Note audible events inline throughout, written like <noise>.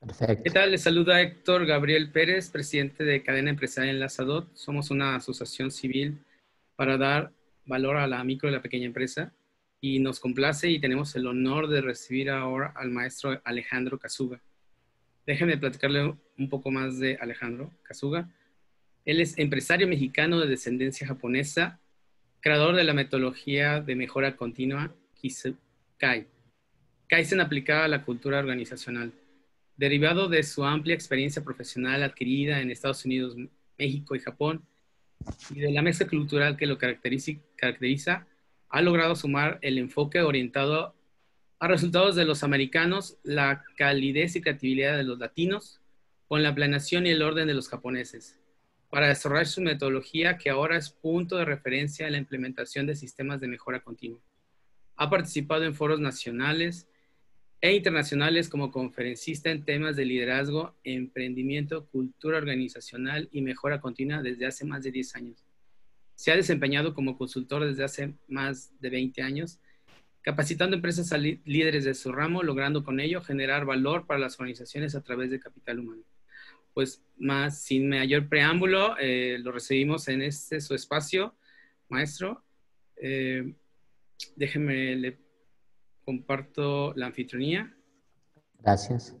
Perfecto. ¿Qué tal? Les saluda Héctor Gabriel Pérez, presidente de Cadena Empresarial Enlazadot. Somos una asociación civil para dar valor a la micro y la pequeña empresa y nos complace y tenemos el honor de recibir ahora al maestro Alejandro Casuga. Déjenme platicarle un poco más de Alejandro Casuga. Él es empresario mexicano de descendencia japonesa, creador de la metodología de mejora continua Kaizen aplicada a la cultura organizacional. Derivado de su amplia experiencia profesional adquirida en Estados Unidos, México y Japón, y de la mezcla cultural que lo caracteriza, ha logrado sumar el enfoque orientado a resultados de los americanos, la calidez y creatividad de los latinos, con la planeación y el orden de los japoneses, para desarrollar su metodología que ahora es punto de referencia en la implementación de sistemas de mejora continua. Ha participado en foros nacionales e internacionales como conferencista en temas de liderazgo, emprendimiento, cultura organizacional y mejora continua desde hace más de 10 años. Se ha desempeñado como consultor desde hace más de 20 años, capacitando empresas líderes de su ramo, logrando con ello generar valor para las organizaciones a través de capital humano. Pues más, sin mayor preámbulo, eh, lo recibimos en este su espacio, maestro. Eh, déjeme, le comparto la anfitrionía. Gracias.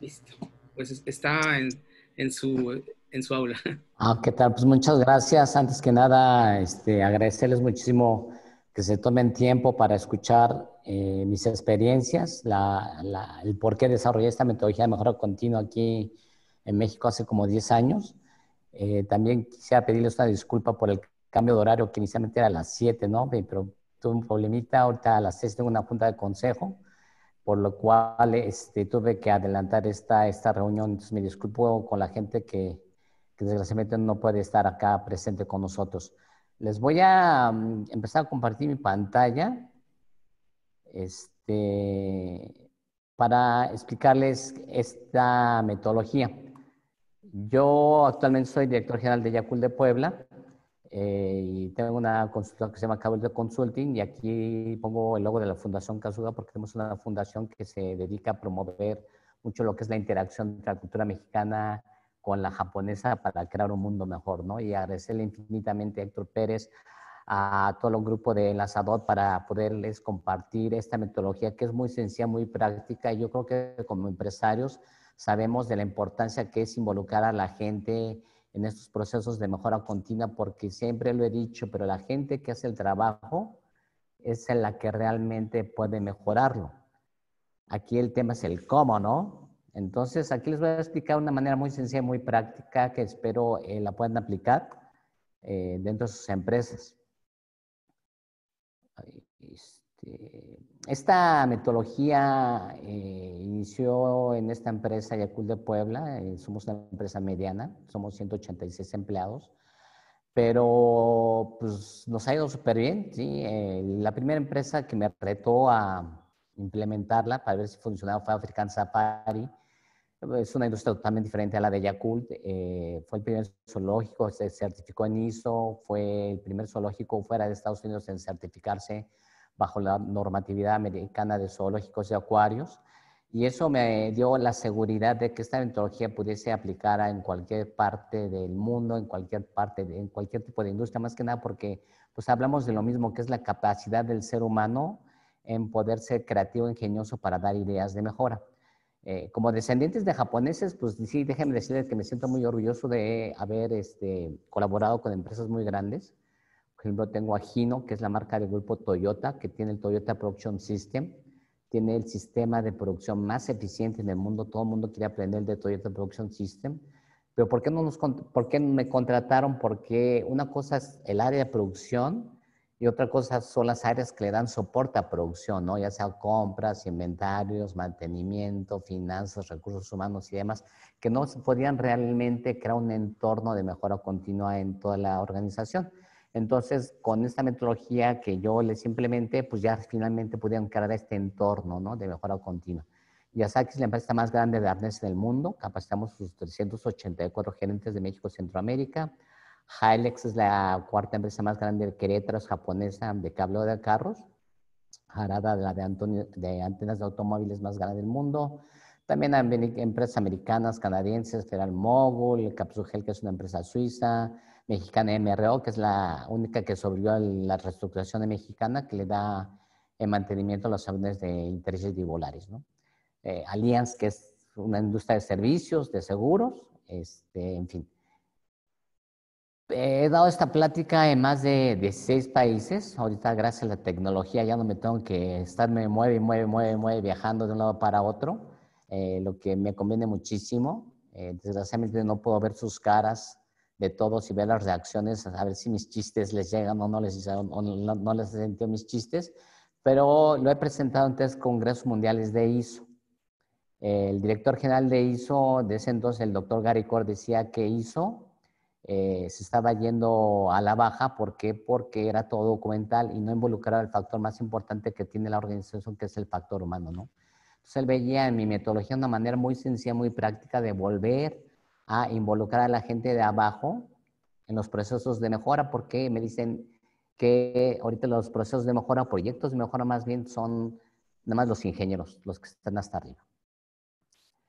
Listo. Pues está en, en su en su aula. Ah, ¿qué tal? Pues muchas gracias. Antes que nada, este, agradecerles muchísimo que se tomen tiempo para escuchar eh, mis experiencias, la, la, el por qué desarrollé esta metodología de mejora continua aquí en México hace como 10 años. Eh, también quisiera pedirles una disculpa por el cambio de horario que inicialmente era a las 7, ¿no? Pero tuve un problemita, ahorita a las 6 tengo una junta de consejo, por lo cual este, tuve que adelantar esta, esta reunión. Entonces me disculpo con la gente que, que desgraciadamente no puede estar acá presente con nosotros. Les voy a mm, empezar a compartir mi pantalla este, para explicarles esta metodología. Yo actualmente soy director general de Yacul de Puebla eh, y tengo una consultora que se llama Cable de Consulting y aquí pongo el logo de la Fundación Casuga porque tenemos una fundación que se dedica a promover mucho lo que es la interacción entre la cultura mexicana con la japonesa para crear un mundo mejor, ¿no? Y agradecerle infinitamente a Héctor Pérez, a todo el grupo de Enlazador para poderles compartir esta metodología que es muy sencilla, muy práctica. Yo creo que como empresarios sabemos de la importancia que es involucrar a la gente en estos procesos de mejora continua, porque siempre lo he dicho, pero la gente que hace el trabajo es la que realmente puede mejorarlo. Aquí el tema es el cómo, ¿no? Entonces, aquí les voy a explicar una manera muy sencilla, muy práctica, que espero eh, la puedan aplicar eh, dentro de sus empresas. Este, esta metodología eh, inició en esta empresa Yacul de Puebla. somos una empresa mediana, somos 186 empleados, pero pues, nos ha ido súper bien. ¿sí? la primera empresa que me retó a implementarla para ver si funcionaba fue African Safari es una industria totalmente diferente a la de Yakult. Eh, fue el primer zoológico, se certificó en ISO, fue el primer zoológico fuera de Estados Unidos en certificarse bajo la normatividad americana de zoológicos y acuarios. Y eso me dio la seguridad de que esta metodología pudiese aplicar en cualquier parte del mundo, en cualquier parte, en cualquier tipo de industria, más que nada porque pues hablamos de lo mismo, que es la capacidad del ser humano en poder ser creativo, ingenioso para dar ideas de mejora. Eh, como descendientes de japoneses, pues sí, déjenme decirles que me siento muy orgulloso de haber este, colaborado con empresas muy grandes. Por ejemplo, tengo a Hino, que es la marca del grupo Toyota, que tiene el Toyota Production System. Tiene el sistema de producción más eficiente en el mundo. Todo el mundo quiere aprender de Toyota Production System. Pero ¿por qué, no nos, ¿por qué me contrataron? Porque una cosa es el área de producción y otra cosa son las áreas que le dan soporte a producción, ¿no? Ya sea compras, inventarios, mantenimiento, finanzas, recursos humanos y demás, que no se podían realmente crear un entorno de mejora continua en toda la organización. Entonces, con esta metodología que yo les implementé, pues ya finalmente pudieron crear este entorno, ¿no? De mejora continua. Yasaki es la empresa más grande de arnés del mundo. Capacitamos sus 384 gerentes de México y Centroamérica. Hilex es la cuarta empresa más grande de Querétaro, es japonesa, de cable de carros. Harada, la de, de antenas de automóviles más grande del mundo. También hay empresas americanas, canadienses, Federal Mogul, Capsugel, que es una empresa suiza, mexicana MRO, que es la única que sobrevivió a la reestructuración de mexicana, que le da el mantenimiento a los aviones de intereses divolares. ¿no? Eh, Allianz, que es una industria de servicios, de seguros, este, en fin. He dado esta plática en más de, de, seis países. Ahorita, gracias a la tecnología, ya no me tengo que estarme mueve, mueve, mueve, mueve, viajando de un lado para otro, eh, lo que me conviene muchísimo. Eh, desgraciadamente no puedo ver sus caras de todos y ver las reacciones, a ver si mis chistes les llegan o no les, o no, no les sentido mis chistes, pero lo he presentado en tres congresos mundiales de ISO. El director general de ISO, de ese entonces, el doctor Gary Core, decía que ISO eh, se estaba yendo a la baja. ¿Por qué? Porque era todo documental y no involucraba el factor más importante que tiene la organización, que es el factor humano, ¿no? Entonces él veía en mi metodología una manera muy sencilla, muy práctica de volver a involucrar a la gente de abajo en los procesos de mejora, porque me dicen que ahorita los procesos de mejora, proyectos de mejora más bien son nada más los ingenieros, los que están hasta arriba.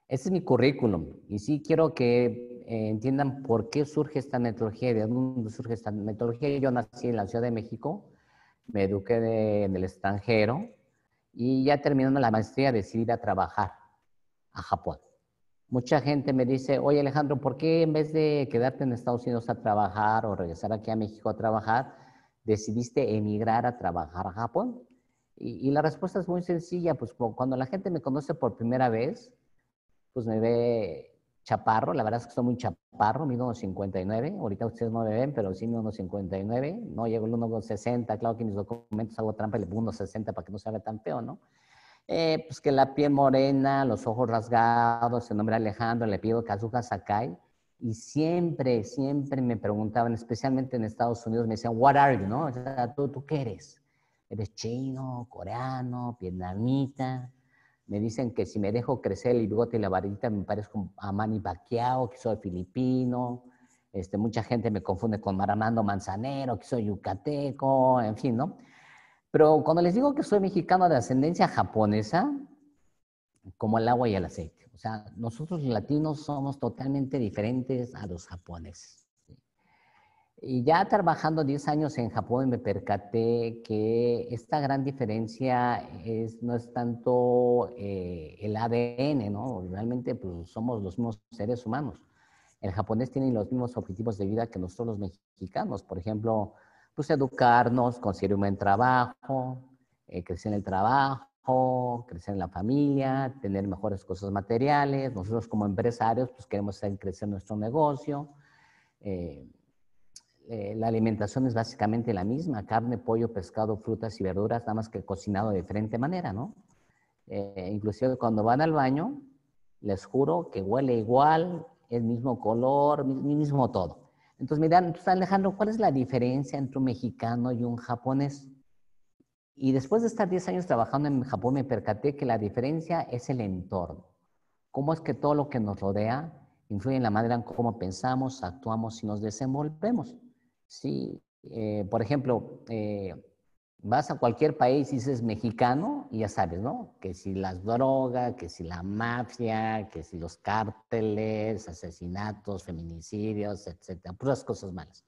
Este es mi currículum y sí quiero que eh, entiendan por qué surge esta metodología, de dónde surge esta metodología. Yo nací en la Ciudad de México, me eduqué en el extranjero y ya terminando la maestría decidí ir a trabajar a Japón. Mucha gente me dice, oye Alejandro, ¿por qué en vez de quedarte en Estados Unidos a trabajar o regresar aquí a México a trabajar, decidiste emigrar a trabajar a Japón? Y, la respuesta es muy sencilla, pues cuando la gente me conoce por primera vez, pues me ve chaparro, la verdad es que estoy muy chaparro, mido unos 59, ahorita ustedes no me ven, pero sí mido unos 59, no llego al 1,60, claro que mis documentos hago trampa y le pongo unos 60 para que no se vea tan feo, ¿no? Eh, pues que la piel morena, los ojos rasgados, el nombre Alejandro, le pido Kazuha Sakai. Y siempre, siempre me preguntaban, especialmente en Estados Unidos, me decían, what are you, no? O sea, ¿tú, ¿tú qué eres? ¿Eres chino, coreano, vietnamita? Me dicen que si me dejo crecer el bigote y la varita me parezco a Manny Pacquiao, que soy filipino. Este, mucha gente me confunde con Maramando Manzanero, que soy yucateco, en fin, ¿no? Pero cuando les digo que soy mexicano de ascendencia japonesa, como el agua y el aceite. O sea, nosotros los latinos somos totalmente diferentes a los japoneses. Y ya trabajando 10 años en Japón me percaté que esta gran diferencia es, no es tanto eh, el ADN, ¿no? Realmente pues, somos los mismos seres humanos. El japonés tiene los mismos objetivos de vida que nosotros los mexicanos. Por ejemplo, pues educarnos, conseguir un buen trabajo, eh, crecer en el trabajo, crecer en la familia, tener mejores cosas materiales. Nosotros como empresarios, pues queremos hacer crecer nuestro negocio. Eh, eh, la alimentación es básicamente la misma, carne, pollo, pescado, frutas y verduras, nada más que cocinado de diferente manera, ¿no? inclusive cuando van al baño, les juro que huele igual, el mismo color, mismo todo. Entonces me dirán, Alejandro, ¿cuál es la diferencia entre un mexicano y un japonés? Y después de estar 10 años trabajando en Japón, me percaté que la diferencia es el entorno. Cómo es que todo lo que nos rodea influye en la manera en cómo pensamos, actuamos y nos desenvolvemos. Sí, eh, por ejemplo, eh, Vas a cualquier país y dices mexicano y ya sabes, ¿no? Que si las drogas, que si la mafia, que si los cárteles, asesinatos, feminicidios, etcétera, puras cosas malas.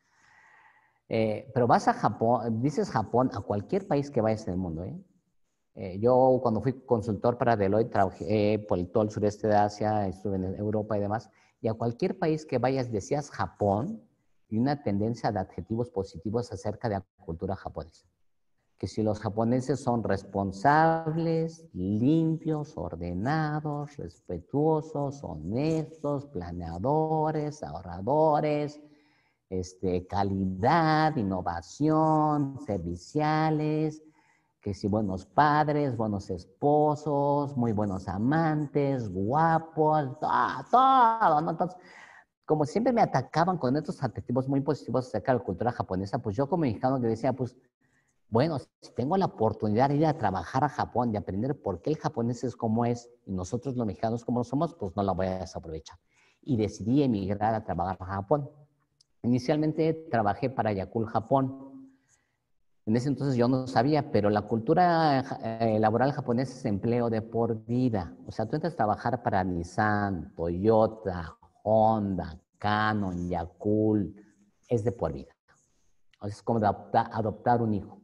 Eh, pero vas a Japón, dices Japón a cualquier país que vayas en el mundo, ¿eh? eh yo cuando fui consultor para Deloitte trabajé por todo el sureste de Asia, estuve en Europa y demás, y a cualquier país que vayas decías Japón y una tendencia de adjetivos positivos acerca de la cultura japonesa que si los japoneses son responsables, limpios, ordenados, respetuosos, honestos, planeadores, ahorradores, este, calidad, innovación, serviciales, que si buenos padres, buenos esposos, muy buenos amantes, guapos, todo, todo. Entonces, como siempre me atacaban con estos adjetivos muy positivos acerca de la cultura japonesa, pues yo como mexicano le decía, pues bueno, si tengo la oportunidad de ir a trabajar a Japón, de aprender por qué el japonés es como es y nosotros los mexicanos como somos, pues no la voy a desaprovechar. Y decidí emigrar a trabajar a Japón. Inicialmente trabajé para Yakul Japón. En ese entonces yo no sabía, pero la cultura eh, laboral japonesa es empleo de por vida. O sea, tú entras a trabajar para Nissan, Toyota, Honda, Canon, Yakult, es de por vida. O es como adoptar un hijo.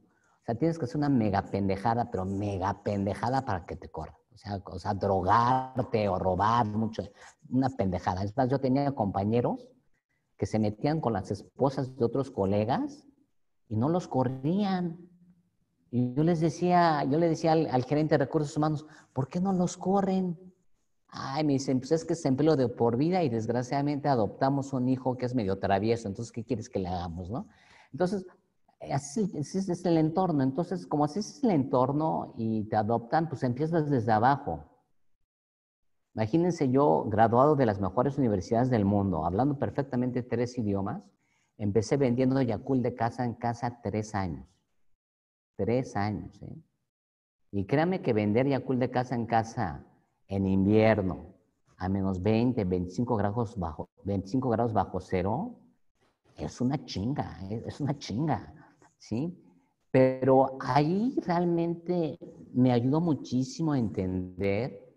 Sea, tienes que hacer una mega pendejada, pero mega pendejada para que te corra. O sea, o sea, drogarte o robar mucho, una pendejada. Es más, yo tenía compañeros que se metían con las esposas de otros colegas y no los corrían. Y yo les decía, yo le decía al, gerente de recursos humanos, ¿por qué no los corren? Ay, me dicen, pues es que es empleo de por vida y desgraciadamente adoptamos un hijo que es medio travieso, entonces, ¿qué quieres que le hagamos, no? Entonces, así, así es el entorno. Entonces, como así es el entorno y te adoptan, pues empiezas desde abajo. Imagínense yo, graduado de las mejores universidades del mundo, hablando perfectamente tres idiomas, Empecé vendiendo Yakult de casa en casa tres años. Tres años, ¿eh? Y créame que vender Yakult de casa en casa en invierno a menos 20, 25 grados bajo, 25 grados bajo cero, es una chinga, ¿eh? es una chinga, ¿sí? Pero ahí realmente me ayudó muchísimo a entender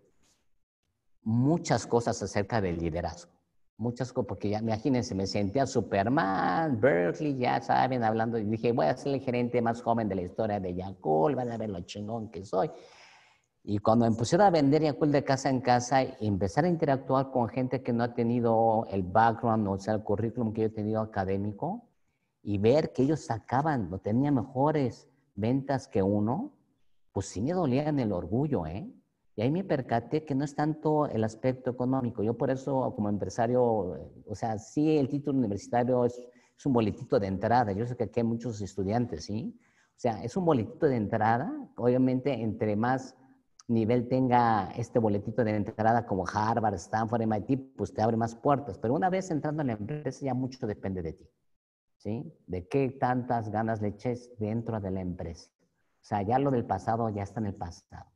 muchas cosas acerca del liderazgo muchas cosas, porque ya imagínense, me sentía Superman, Berkeley, ya saben, hablando, y dije, voy a ser el gerente más joven de la historia de Yakult, van a ver lo chingón que soy. Y cuando me pusieron a vender Yakult de casa en casa empezar a interactuar con gente que no ha tenido el background, o sea, el currículum que yo he tenido académico, y ver que ellos sacaban, no tenían mejores ventas que uno, pues sí me dolía en el orgullo, ¿eh? Y ahí me percaté que no es tanto el aspecto económico. Yo por eso como empresario, eh, o sea, sí el título universitario es, es, un boletito de entrada. Yo sé que aquí hay muchos estudiantes, ¿sí? O sea, es un boletito de entrada. Obviamente, entre más nivel tenga este boletito de entrada como Harvard, Stanford, MIT, pues te abre más puertas. Pero una vez entrando en la empresa ya mucho depende de ti, De qué tantas ganas le eches dentro de la empresa. O sea, ya lo del pasado ya está en el pasado.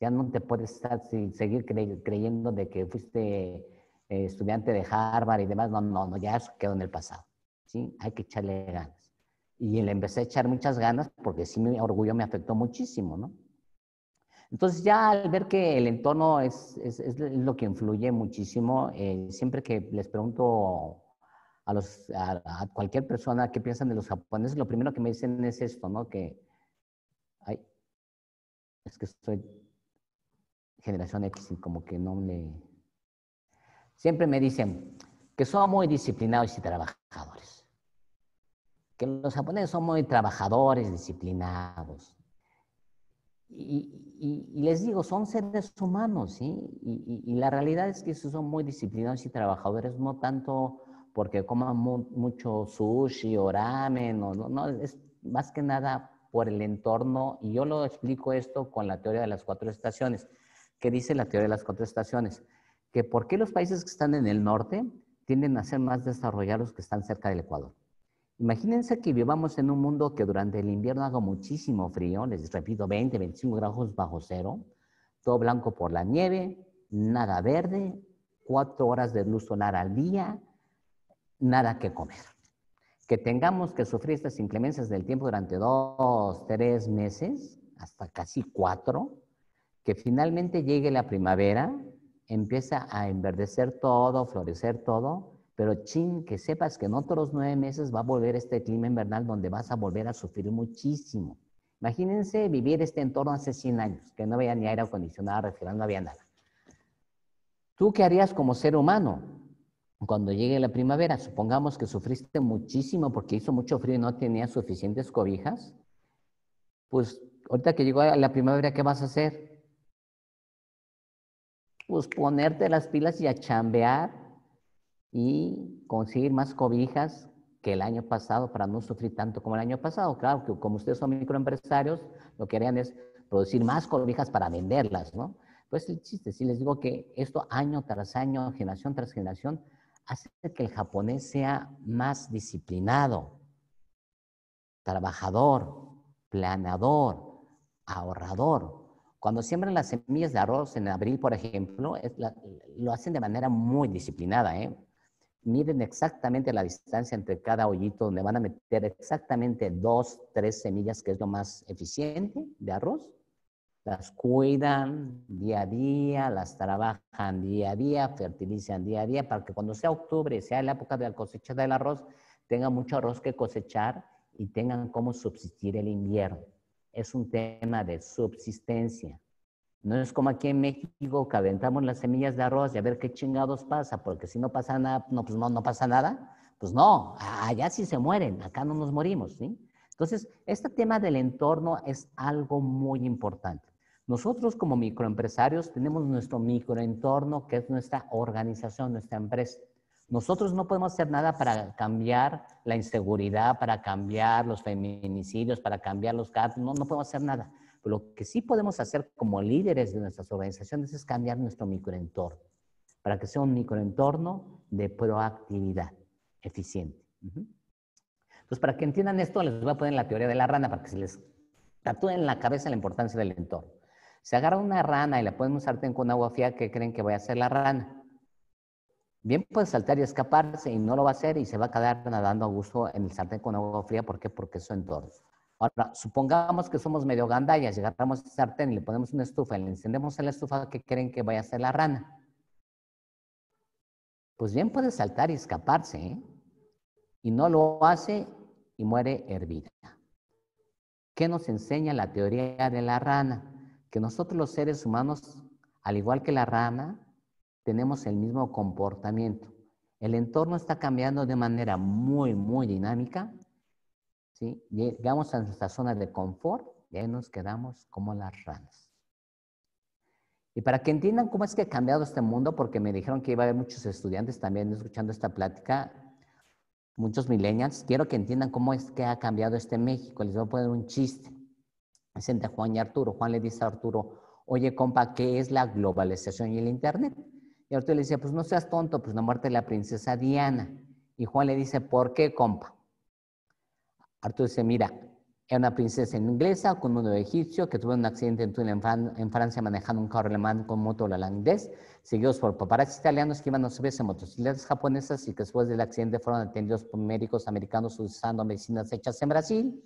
Ya no te puedes estar, seguir creyendo de que fuiste eh, estudiante de Harvard y demás. No, no, no, ya eso quedó en el pasado. ¿sí? Hay que echarle ganas. Y le empecé a echar muchas ganas porque sí mi orgullo me afectó muchísimo, ¿no? Entonces ya al ver que el entorno es, es, es lo que influye muchísimo, eh, siempre que les pregunto a, los, a, a, cualquier persona qué piensan de los japoneses, lo primero que me dicen es esto, ¿no? Que, ay, es que estoy generación X y como que no le... Siempre me dicen que son muy disciplinados y trabajadores. Que los japoneses son muy trabajadores, disciplinados. Y, les digo, son seres humanos, ¿sí? Y, la realidad es que son muy disciplinados y trabajadores, no tanto porque coman mucho sushi o ramen, o, no, no, es más que nada por el entorno. Y yo lo explico esto con la teoría de las cuatro estaciones. ¿Qué dice la teoría de las contestaciones? Que por qué los países que están en el norte tienden a ser más desarrollados que están cerca del Ecuador. Imagínense que vivamos en un mundo que durante el invierno haga muchísimo frío, les repito, 20, 25 grados bajo cero, todo blanco por la nieve, nada verde, cuatro horas de luz solar al día, nada que comer. Que tengamos que sufrir estas inclemencias del tiempo durante dos, tres meses, hasta casi cuatro, que finalmente llegue la primavera, empieza a enverdecer todo, florecer todo, pero chin, que sepas que en otros nueve meses va a volver este clima invernal donde vas a volver a sufrir muchísimo. Imagínense vivir este entorno hace 100 años, que no había ni aire acondicionado, refrigerador, no había nada. ¿Tú qué harías como ser humano cuando llegue la primavera? Supongamos que sufriste muchísimo porque hizo mucho frío y no tenías suficientes cobijas. Pues ahorita que llegó la primavera, ¿qué vas a hacer? pues ponerte las pilas y a chambear y conseguir más cobijas que el año pasado para no sufrir tanto como el año pasado. Claro que como ustedes son microempresarios, lo que harían es producir más cobijas para venderlas, ¿no? Pues el chiste, si les digo que esto año tras año, generación tras generación, hace que el japonés sea más disciplinado, trabajador, planeador, ahorrador. Cuando siembran las semillas de arroz en abril, por ejemplo, lo hacen de manera muy disciplinada. ¿eh? Miden exactamente la distancia entre cada hoyito donde van a meter exactamente dos, tres semillas, que es lo más eficiente de arroz. Las cuidan día a día, las trabajan día a día, fertilizan día a día, para que cuando sea octubre, sea la época de la cosecha del arroz, tengan mucho arroz que cosechar y tengan cómo subsistir el invierno. Es un tema de subsistencia. No es como aquí en México que aventamos las semillas de arroz y a ver qué chingados pasa, porque si no pasa nada, no, pues no, no pasa nada. Pues no, allá sí se mueren, acá no nos morimos, ¿sí? Entonces, este tema del entorno es algo muy importante. Nosotros como microempresarios tenemos nuestro microentorno, que es nuestra organización, nuestra empresa. Nosotros no podemos hacer nada para cambiar la inseguridad, para cambiar los feminicidios, para cambiar los casos, no, no podemos hacer nada. lo que sí podemos hacer como líderes de nuestras organizaciones es cambiar nuestro microentorno, para que sea un microentorno de proactividad eficiente. Entonces, para que entiendan esto, les voy a poner la teoría de la rana, para que se les tatúe en la cabeza la importancia del entorno. Se agarra una rana y la ponen un sartén con agua fría, ¿qué creen que va a hacer la rana? Bien puede saltar y escaparse y no lo va a hacer y se va a quedar nadando a gusto en el sartén con agua fría. ¿Por qué? Porque es su entorno. Ahora, supongamos que somos medio gandallas, llegamos al sartén y le ponemos una estufa y le encendemos la estufa, ¿qué creen que vaya a hacer la rana? Pues bien puede saltar y escaparse, ¿eh? Y no lo hace y muere hervida. ¿Qué nos enseña la teoría de la rana? Que nosotros los seres humanos, al igual que la rana, tenemos el mismo comportamiento. El entorno está cambiando de manera muy, muy dinámica. ¿sí? Llegamos a nuestra zona de confort y ahí nos quedamos como las ranas. Y para que entiendan cómo es que ha cambiado este mundo, porque me dijeron que iba a haber muchos estudiantes también escuchando esta plática, muchos millennials, quiero que entiendan cómo es que ha cambiado este México. Les voy a poner un chiste. Es Juan y Arturo. Juan le dice a Arturo, oye compa, ¿qué es la globalización y el Internet? Y Arturo le dice, pues no seas tonto, pues la muerte de la princesa Diana. Y Juan le dice, ¿por qué, compa? Arturo dice, mira, era una princesa inglesa con uno egipcio que tuvo un accidente en Francia manejando un carro alemán con motor holandés, seguidos por paparazzi italianos que iban a subirse en motocicletas japonesas y que después del accidente fueron atendidos por médicos americanos usando medicinas hechas en Brasil.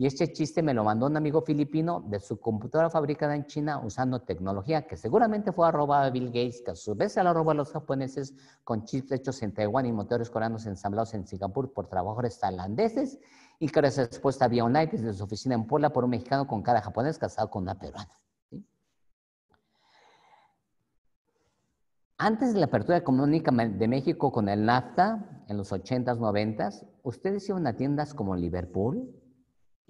Y este chiste me lo mandó un amigo filipino de su computadora fabricada en China usando tecnología que seguramente fue robada a Bill Gates, que a su vez se la robó a los japoneses con chips hechos en Taiwán y motores coreanos ensamblados en Singapur por trabajadores tailandeses y que se expuesta vía online desde su oficina en Puebla por un mexicano con cara japonés casado con una peruana. Antes de la apertura económica de México con el NAFTA, en los 80s, 90s, ustedes iban a tiendas como Liverpool,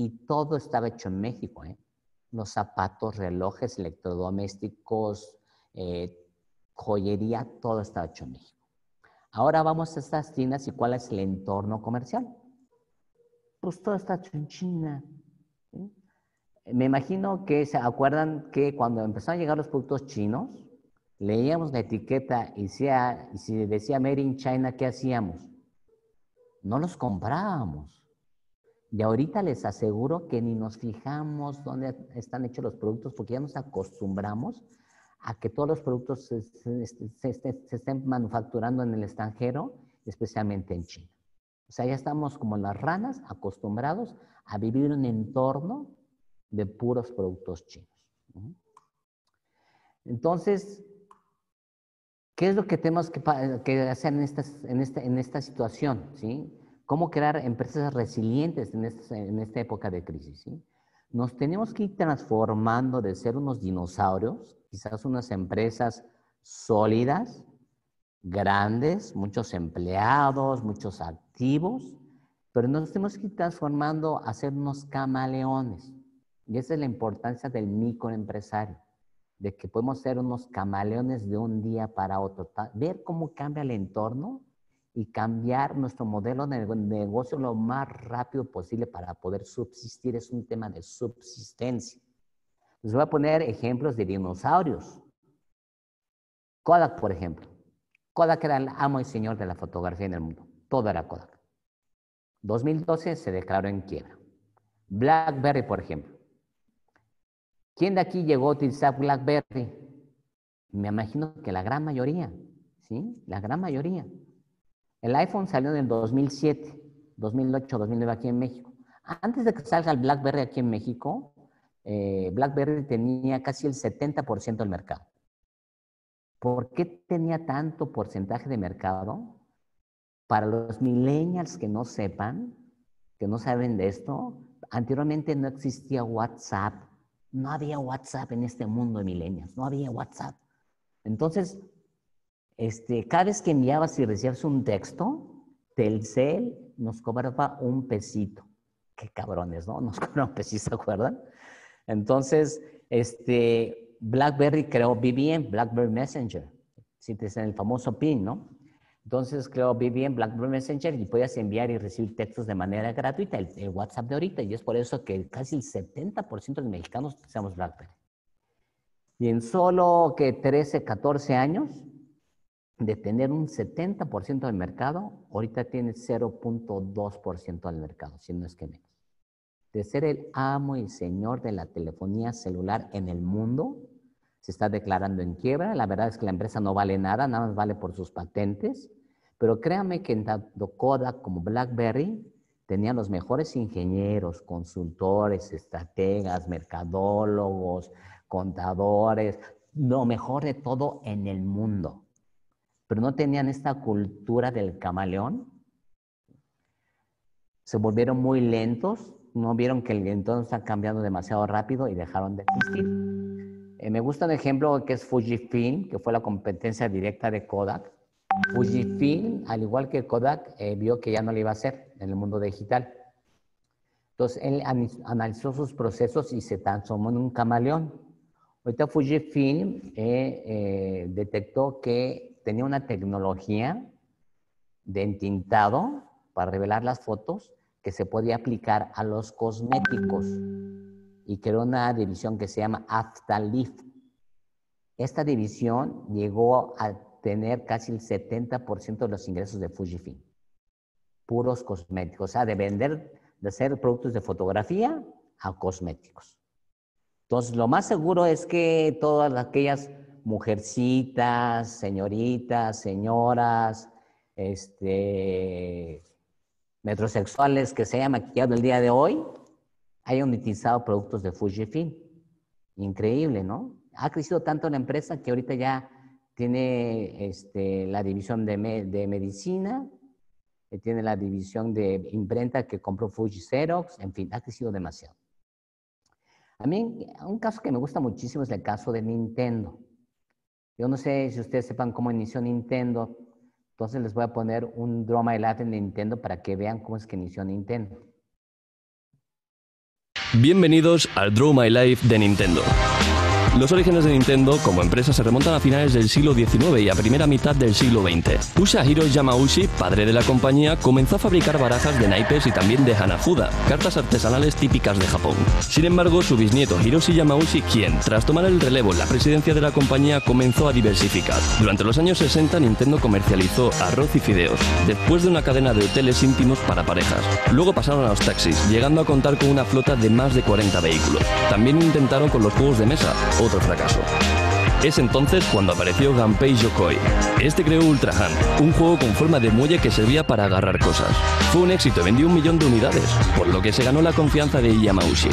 y todo estaba hecho en México. ¿eh? Los zapatos, relojes, electrodomésticos, eh, joyería, todo estaba hecho en México. Ahora vamos a estas tiendas y cuál es el entorno comercial. Pues todo está hecho en China. Me imagino que se acuerdan que cuando empezaron a llegar los productos chinos, leíamos la etiqueta y, y si decía Made in China, ¿qué hacíamos? No los comprábamos. Y ahorita les aseguro que ni nos fijamos dónde están hechos los productos porque ya nos acostumbramos a que todos los productos se, estén manufacturando en el extranjero, especialmente en China. O sea, ya estamos como las ranas acostumbrados a vivir un entorno de puros productos chinos. Entonces, ¿qué es lo que tenemos que, hacer en esta, en, esta, en esta situación? ¿sí? Cómo crear empresas resilientes en esta, época de crisis. Nos tenemos que ir transformando de ser unos dinosaurios, quizás unas empresas sólidas, grandes, muchos empleados, muchos activos, pero nos tenemos que ir transformando a ser unos camaleones. Y esa es la importancia del microempresario, de que podemos ser unos camaleones de un día para otro, ver cómo cambia el entorno y cambiar nuestro modelo de negocio lo más rápido posible para poder subsistir. Es un tema de subsistencia. Les voy a poner ejemplos de dinosaurios. Kodak, por ejemplo. Kodak era el amo y señor de la fotografía en el mundo. Todo era Kodak. 2012 se declaró en quiebra. BlackBerry, por ejemplo. ¿Quién de aquí llegó a utilizar BlackBerry? Me imagino que la gran mayoría, ¿sí? La gran mayoría. El iPhone salió en el 2007, 2008, 2009 aquí en México. Antes de que salga el BlackBerry aquí en México, eh, BlackBerry tenía casi el 70% del mercado. ¿Por qué tenía tanto porcentaje de mercado? Para los millennials que no sepan, que no saben de esto, anteriormente no existía WhatsApp. No había WhatsApp en este mundo de millennials, no había WhatsApp. Entonces, este, cada vez que enviabas y recibías un texto, Telcel nos cobraba un pesito. Qué cabrones, ¿no? Nos <laughs> cobraba un pesito, ¿se acuerdan? Entonces, este, BlackBerry creó BBM, BlackBerry Messenger. Si te en el famoso PIN, ¿no? Entonces creó BBM, BlackBerry Messenger y podías enviar y recibir textos de manera gratuita, el, WhatsApp de ahorita. Y es por eso que casi el 70% de los mexicanos utilizamos BlackBerry. Y en solo que 13, 14 años, de tener un 70% del mercado, ahorita tiene 0.2% del mercado, si no es que menos. De ser el amo y señor de la telefonía celular en el mundo, se está declarando en quiebra. La verdad es que la empresa no vale nada, nada más vale por sus patentes. Pero créame que en tanto Kodak como BlackBerry tenían los mejores ingenieros, consultores, estrategas, mercadólogos, contadores, lo mejor de todo en el mundo pero no tenían esta cultura del camaleón. Se volvieron muy lentos, no vieron que el entorno está cambiando demasiado rápido y dejaron de existir. Eh, me gusta un ejemplo que es Fujifilm, que fue la competencia directa de Kodak. Fujifilm, al igual que Kodak, eh, vio que ya no le iba a hacer en el mundo digital. Entonces, él analizó sus procesos y se transformó en un camaleón. Ahorita Fujifilm eh, detectó que tenía una tecnología de entintado para revelar las fotos que se podía aplicar a los cosméticos y creó una división que se llama Aftalif. Esta división llegó a tener casi el 70% de los ingresos de Fujifilm. Puros cosméticos, o sea, de vender, de hacer productos de fotografía a cosméticos. Entonces, lo más seguro es que todas aquellas mujercitas, señoritas, señoras, este, metrosexuales que se hayan maquillado el día de hoy, hayan utilizado productos de Fujifilm. Increíble, ¿no? Ha crecido tanto la empresa que ahorita ya tiene este, la división de, de medicina, eh, tiene la división de imprenta que compró Fuji Xerox, en fin, ha crecido demasiado. A mí, un caso que me gusta muchísimo es el caso de Nintendo. Yo no sé si ustedes sepan cómo inició Nintendo, entonces les voy a poner un drama de de Nintendo para que vean cómo es que inició Nintendo. Bienvenidos al Draw My Life de Nintendo. Los orígenes de Nintendo como empresa se remontan a finales del siglo XIX y a primera mitad del siglo XX. Usahiro Yamauchi, padre de la compañía, comenzó a fabricar barajas de naipes y también de Hanafuda, cartas artesanales típicas de Japón. Sin embargo, su bisnieto Hiroshi Yamauchi, quien, tras tomar el relevo en la presidencia de la compañía, comenzó a diversificar. Durante los años 60, Nintendo comercializó arroz y fideos, después de una cadena de hoteles íntimos para parejas. Luego pasaron a los taxis, llegando a contar con una flota de más de 40 vehículos. También intentaron con los juegos de mesa, otro fracaso. Es entonces cuando apareció Gunpei Yokoi. Este creó Ultra Hand, un juego con forma de muelle que servía para agarrar cosas. Fue un éxito, vendió un millón de unidades, por lo que se ganó la confianza de Yamauchi.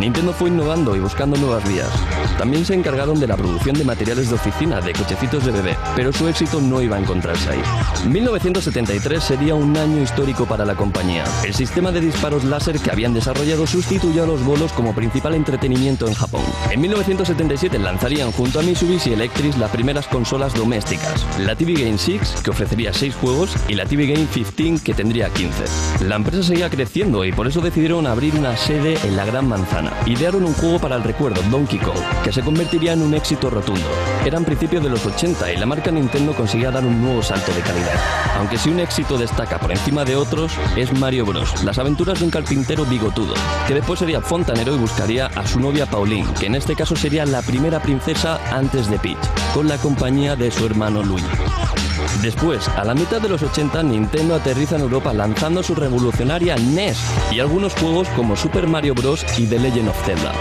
Nintendo fue innovando y buscando nuevas vías. También se encargaron de la producción de materiales de oficina, de cochecitos de bebé, pero su éxito no iba a encontrarse ahí. 1973 sería un año histórico para la compañía. El sistema de disparos láser que habían desarrollado sustituyó a los bolos como principal entretenimiento en Japón. En 1977 lanzarían junto a Mitsubishi Electric las primeras consolas domésticas, la TV Game 6, que ofrecería 6 juegos, y la TV Game 15, que tendría 15. La empresa seguía creciendo y por eso decidieron abrir una sede en la Gran Manzana. Idearon un juego para el recuerdo, Donkey Kong, que se convertiría en un éxito rotundo. Eran principios de los 80 y la marca Nintendo conseguía dar un nuevo salto de calidad. Aunque si un éxito destaca por encima de otros, es Mario Bros., las aventuras de un carpintero bigotudo, que después sería fontanero y buscaría a su novia Pauline, que en este caso sería la primera princesa antes de Peach, con la compañía de su hermano Luigi. Después, a la mitad de los 80, Nintendo aterriza en Europa lanzando su revolucionaria NES y algunos juegos como Super Mario Bros. y The Legend of Zelda.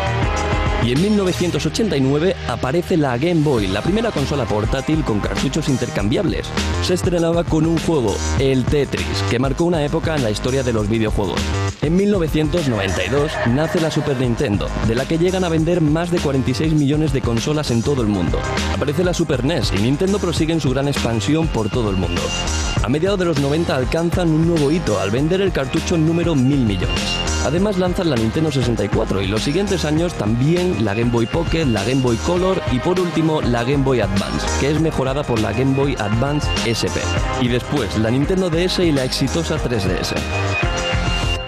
Y en 1989 aparece la Game Boy, la primera consola portátil con cartuchos intercambiables. Se estrenaba con un juego, el Tetris, que marcó una época en la historia de los videojuegos. En 1992 nace la Super Nintendo, de la que llegan a vender más de 46 millones de consolas en todo el mundo. Aparece la Super NES y Nintendo prosigue en su gran expansión por todo el mundo. A mediados de los 90 alcanzan un nuevo hito al vender el cartucho número 1000 millones. Además lanzan la Nintendo 64 y los siguientes años también la Game Boy Pocket, la Game Boy Color y por último la Game Boy Advance, que es mejorada por la Game Boy Advance SP. Y después la Nintendo DS y la exitosa 3DS.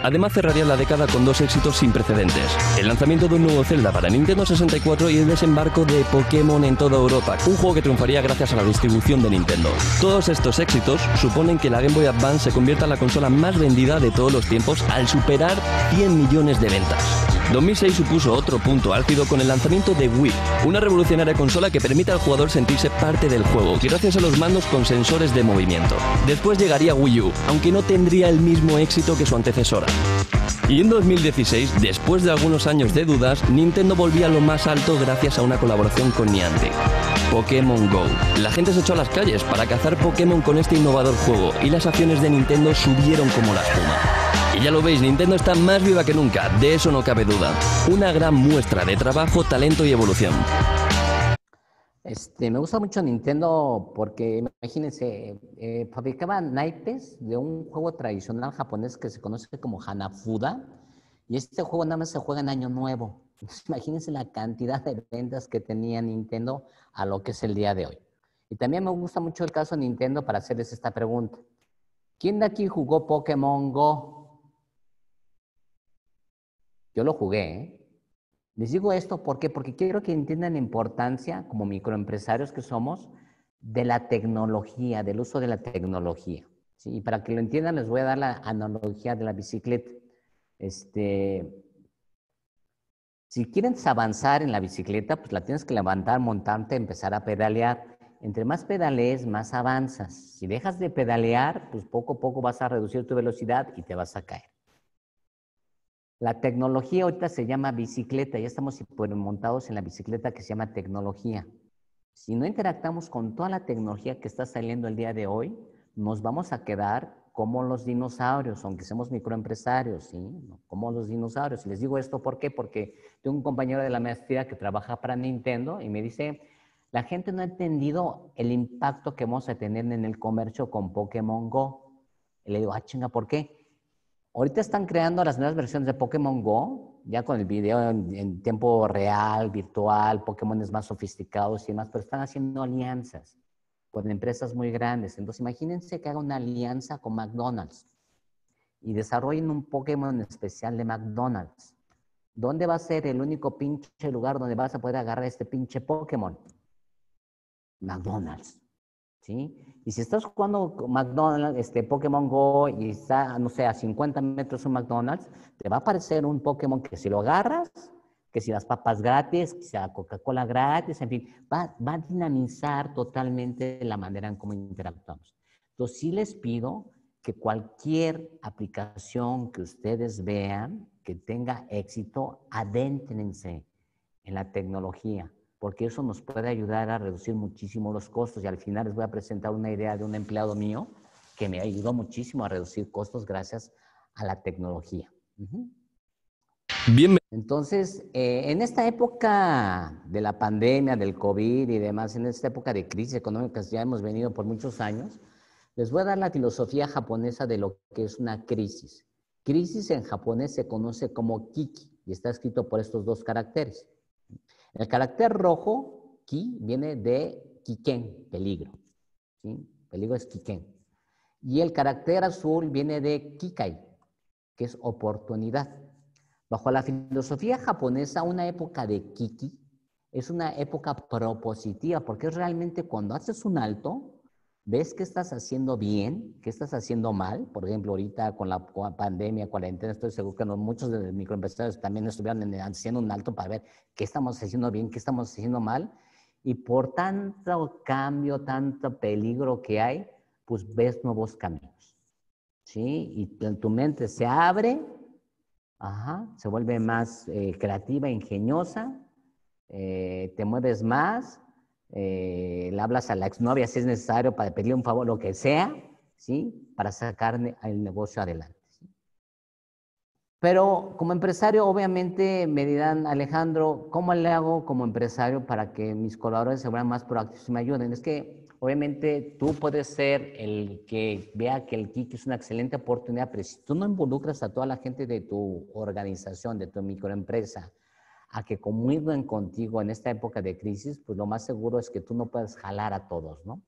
Además cerraría la década con dos éxitos sin precedentes. El lanzamiento de un nuevo Zelda para Nintendo 64 y el desembarco de Pokémon en toda Europa, un juego que triunfaría gracias a la distribución de Nintendo. Todos estos éxitos suponen que la Game Boy Advance se convierta en la consola más vendida de todos los tiempos al superar 100 millones de ventas. 2006 supuso otro punto álgido con el lanzamiento de Wii, una revolucionaria consola que permite al jugador sentirse parte del juego gracias a los mandos con sensores de movimiento. Después llegaría Wii U, aunque no tendría el mismo éxito que su antecesora. Y en 2016, después de algunos años de dudas, Nintendo volvía a lo más alto gracias a una colaboración con Niantic. Pokémon Go. La gente se echó a las calles para cazar Pokémon con este innovador juego y las acciones de Nintendo subieron como la espuma. Y ya lo veis, Nintendo está más viva que nunca, de eso no cabe duda. Una gran muestra de trabajo, talento y evolución. Este, me gusta mucho Nintendo porque, imagínense, eh, fabricaban naipes de un juego tradicional japonés que se conoce como Hanafuda, y este juego nada más se juega en Año Nuevo. <laughs> imagínense la cantidad de ventas que tenía Nintendo a lo que es el día de hoy. Y también me gusta mucho el caso de Nintendo para hacerles esta pregunta. ¿Quién de aquí jugó Pokémon Go? Yo lo jugué. Les digo esto ¿por qué? porque quiero que entiendan la importancia, como microempresarios que somos, de la tecnología, del uso de la tecnología. Y para que lo entiendan, les voy a dar la analogía de la bicicleta. Este, si quieres avanzar en la bicicleta, pues la tienes que levantar, montarte, empezar a pedalear. Entre más pedalees, más avanzas. Si dejas de pedalear, pues poco a poco vas a reducir tu velocidad y te vas a caer. La tecnología ahorita se llama bicicleta, ya estamos montados en la bicicleta que se llama tecnología. Si no interactamos con toda la tecnología que está saliendo el día de hoy, nos vamos a quedar como los dinosaurios, aunque seamos microempresarios, ¿sí? Como los dinosaurios. Y les digo esto ¿por qué? Porque tengo un compañero de la maestría que trabaja para Nintendo y me dice, la gente no ha entendido el impacto que vamos a tener en el comercio con Pokémon Go. Y le digo, ah, chinga, ¿por qué? Ahorita están creando las nuevas versiones de Pokémon Go, ya con el video en, tiempo real, virtual, Pokémon es más sofisticados y demás, pero están haciendo alianzas con empresas muy grandes. Entonces, imagínense que haga una alianza con McDonald's y desarrollen un Pokémon especial de McDonald's. ¿Dónde va a ser el único pinche lugar donde vas a poder agarrar este pinche Pokémon? McDonald's. ¿Sí? Y si estás jugando McDonald's, este Pokémon Go y está, no sé, a 50 metros un McDonald's, te va a aparecer un Pokémon que si lo agarras, que si las papas gratis, que si la Coca-Cola gratis, en fin, va, va, a dinamizar totalmente la manera en cómo interactuamos. Entonces, sí les pido que cualquier aplicación que ustedes vean que tenga éxito, adéntrense en la tecnología porque eso nos puede ayudar a reducir muchísimo los costos. Y al final les voy a presentar una idea de un empleado mío que me ayudó muchísimo a reducir costos gracias a la tecnología. Bien. Entonces, eh, en esta época de la pandemia, del COVID y demás, en esta época de crisis económica que ya hemos venido por muchos años, les voy a dar la filosofía japonesa de lo que es una crisis. Crisis en japonés se conoce como kiki y está escrito por estos dos caracteres. El carácter rojo, ki, viene de kiken, peligro. Peligro es kiken. Y el carácter azul viene de kikai, que es oportunidad. Bajo la filosofía japonesa, una época de kiki es una época propositiva, porque es realmente cuando haces un alto, ves que estás haciendo bien, que estás haciendo mal. Por ejemplo, ahorita con la pandemia, cuarentena, estoy seguro que muchos de los microempresarios también estuvieron haciendo un alto para ver qué estamos haciendo bien, qué estamos haciendo mal. Y por tanto cambio, tanto peligro que hay, pues ves nuevos caminos. ¿Sí? Y tu mente se abre, ajá, se vuelve más eh, creativa, ingeniosa, eh, te mueves más, eh, le hablas a la exnovia si es necesario para pedirle un favor, lo que sea, ¿sí? Para sacar el negocio adelante. Pero como empresario, obviamente me dirán, Alejandro, ¿cómo le hago como empresario para que mis colaboradores se vuelvan más proactivos y me ayuden? Es que obviamente tú puedes ser el que vea que el Kiki es una excelente oportunidad, pero si tú no involucras a toda la gente de tu organización, de tu microempresa, a que comulguen contigo en esta época de crisis, pues lo más seguro es que tú no puedes jalar a todos, ¿no?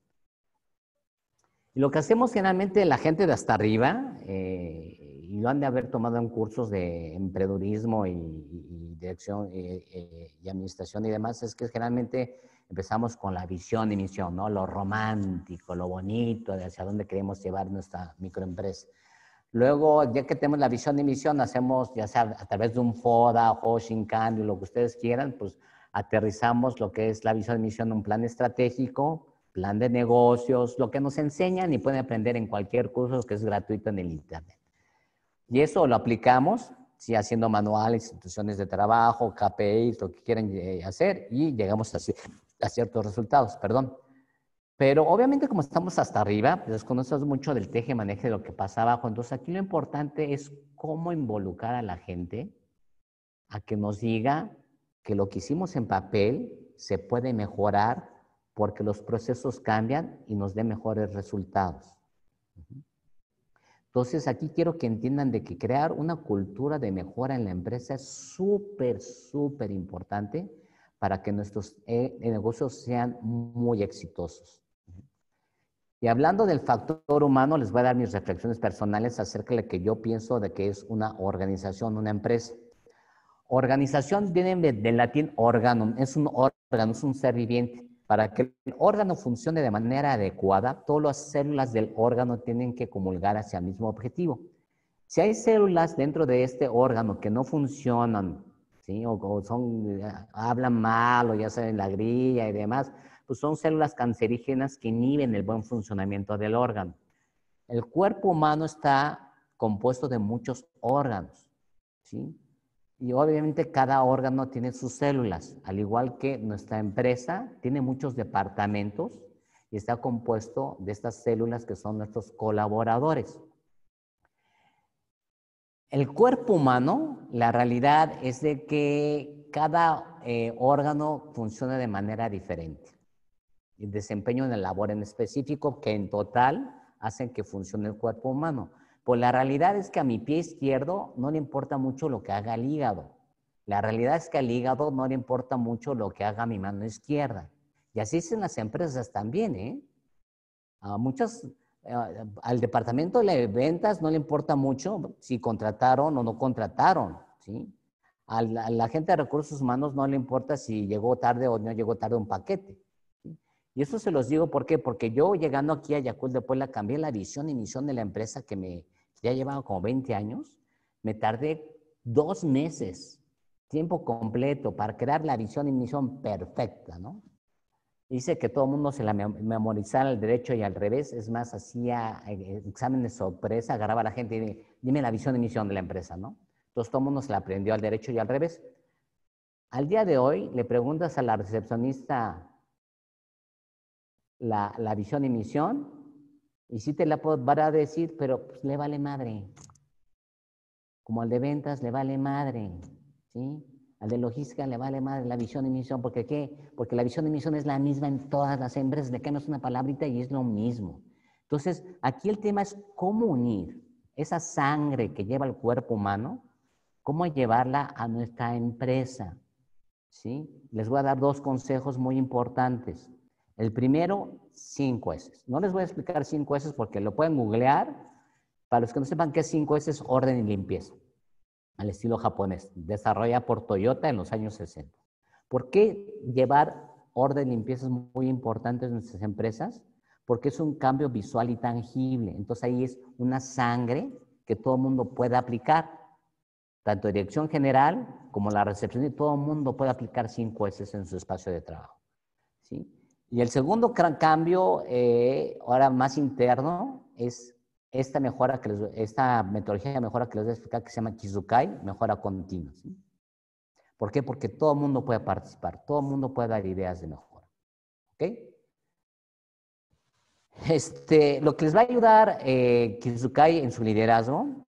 Y lo que hacemos generalmente la gente de hasta arriba, eh, y lo han de haber tomado en cursos de emprendedurismo y, dirección eh, eh, y administración y demás, es que generalmente empezamos con la visión y misión, ¿no? Lo romántico, lo bonito, de hacia dónde queremos llevar nuestra microempresa. Luego, ya que tenemos la visión y misión, hacemos, ya sea a través de un FODA o Shinkan, lo que ustedes quieran, pues aterrizamos lo que es la visión y misión, un plan estratégico, plan de negocios, lo que nos enseñan y pueden aprender en cualquier curso que es gratuito en el Internet. Y eso lo aplicamos, sí, haciendo manuales, instituciones de trabajo, KPI, lo que quieran eh, hacer, y llegamos a, ciertos resultados, perdón. Pero obviamente como estamos hasta arriba, conocemos mucho del teje maneje de lo que pasa abajo. Entonces aquí lo importante es cómo involucrar a la gente a que nos diga que lo que hicimos en papel se puede mejorar porque los procesos cambian y nos den mejores resultados. Entonces, aquí quiero que entiendan de que crear una cultura de mejora en la empresa es súper, súper importante para que nuestros eh, negocios sean muy exitosos. Y hablando del factor humano, les voy a dar mis reflexiones personales acerca de lo que yo pienso de que es una organización, una empresa. Organización viene del latín órgano, es un órgano, es un ser viviente. Para que el órgano funcione de manera adecuada, todas las células del órgano tienen que comulgar hacia el mismo objetivo. Si hay células dentro de este órgano que no funcionan, ¿sí? o, son, hablan mal, o ya saben la grilla y demás, pues son células cancerígenas que inhiben el buen funcionamiento del órgano. El cuerpo humano está compuesto de muchos órganos, ¿sí? Y obviamente cada órgano tiene sus células, al igual que nuestra empresa tiene muchos departamentos y está compuesto de estas células que son nuestros colaboradores. El cuerpo humano, la realidad es de que cada eh, órgano funciona de manera diferente. Desempeño en la labor en específico que en total hacen que funcione el cuerpo humano. Pues la realidad es que a mi pie izquierdo no le importa mucho lo que haga el hígado. La realidad es que al hígado no le importa mucho lo que haga mi mano izquierda. Y así es en las empresas también, ¿eh? A muchas, eh, al departamento de ventas no le importa mucho si contrataron o no contrataron, ¿sí? A la, gente de recursos humanos no le importa si llegó tarde o no llegó tarde un paquete. Y eso se los digo ¿por qué? porque yo llegando aquí a Yacul de Puebla cambié la visión y misión de la empresa que me, ya llevaba como 20 años, me tardé dos meses, tiempo completo, para crear la visión y misión perfecta, ¿no? Hice que todo el mundo se la memorizara al derecho y al revés. Es más, hacía eh, exámenes sorpresa, agarraba a la gente y dime la visión y misión de la empresa, ¿no? Entonces todo el mundo se la aprendió al derecho y al revés. Al día de hoy le preguntas a la recepcionista la, la visión y misión y sí te la a decir, pero pues, le vale madre. Como al de ventas le vale madre, ¿sí? Al de logística le vale madre la visión y misión. ¿Por qué? Porque la visión y misión es la misma en todas las empresas. Le cambias una palabrita y es lo mismo. Entonces, aquí el tema es cómo unir esa sangre que lleva el cuerpo humano, cómo llevarla a nuestra empresa. ¿Sí? Les voy a dar dos consejos muy importantes. El primero, cinco S. No les voy a explicar cinco S porque lo pueden googlear. Para los que no sepan qué es cinco S, es orden y limpieza, al estilo japonés, desarrollada por Toyota en los años 60. ¿Por qué llevar orden y limpieza es muy importante en nuestras empresas? Porque es un cambio visual y tangible. Entonces ahí es una sangre que todo el mundo puede aplicar. Tanto dirección general como la recepción y todo el mundo puede aplicar cinco S en su espacio de trabajo. ¿sí? Y el segundo gran cambio, eh, ahora más interno, es esta mejora que esta metodología de mejora que les voy a explicar que se llama Kizukai, mejora continua. ¿Por qué? Porque todo el mundo puede participar, todo el mundo puede dar ideas de mejora. ¿Ok? Este, lo que les va a ayudar eh, Kizukai en su liderazgo,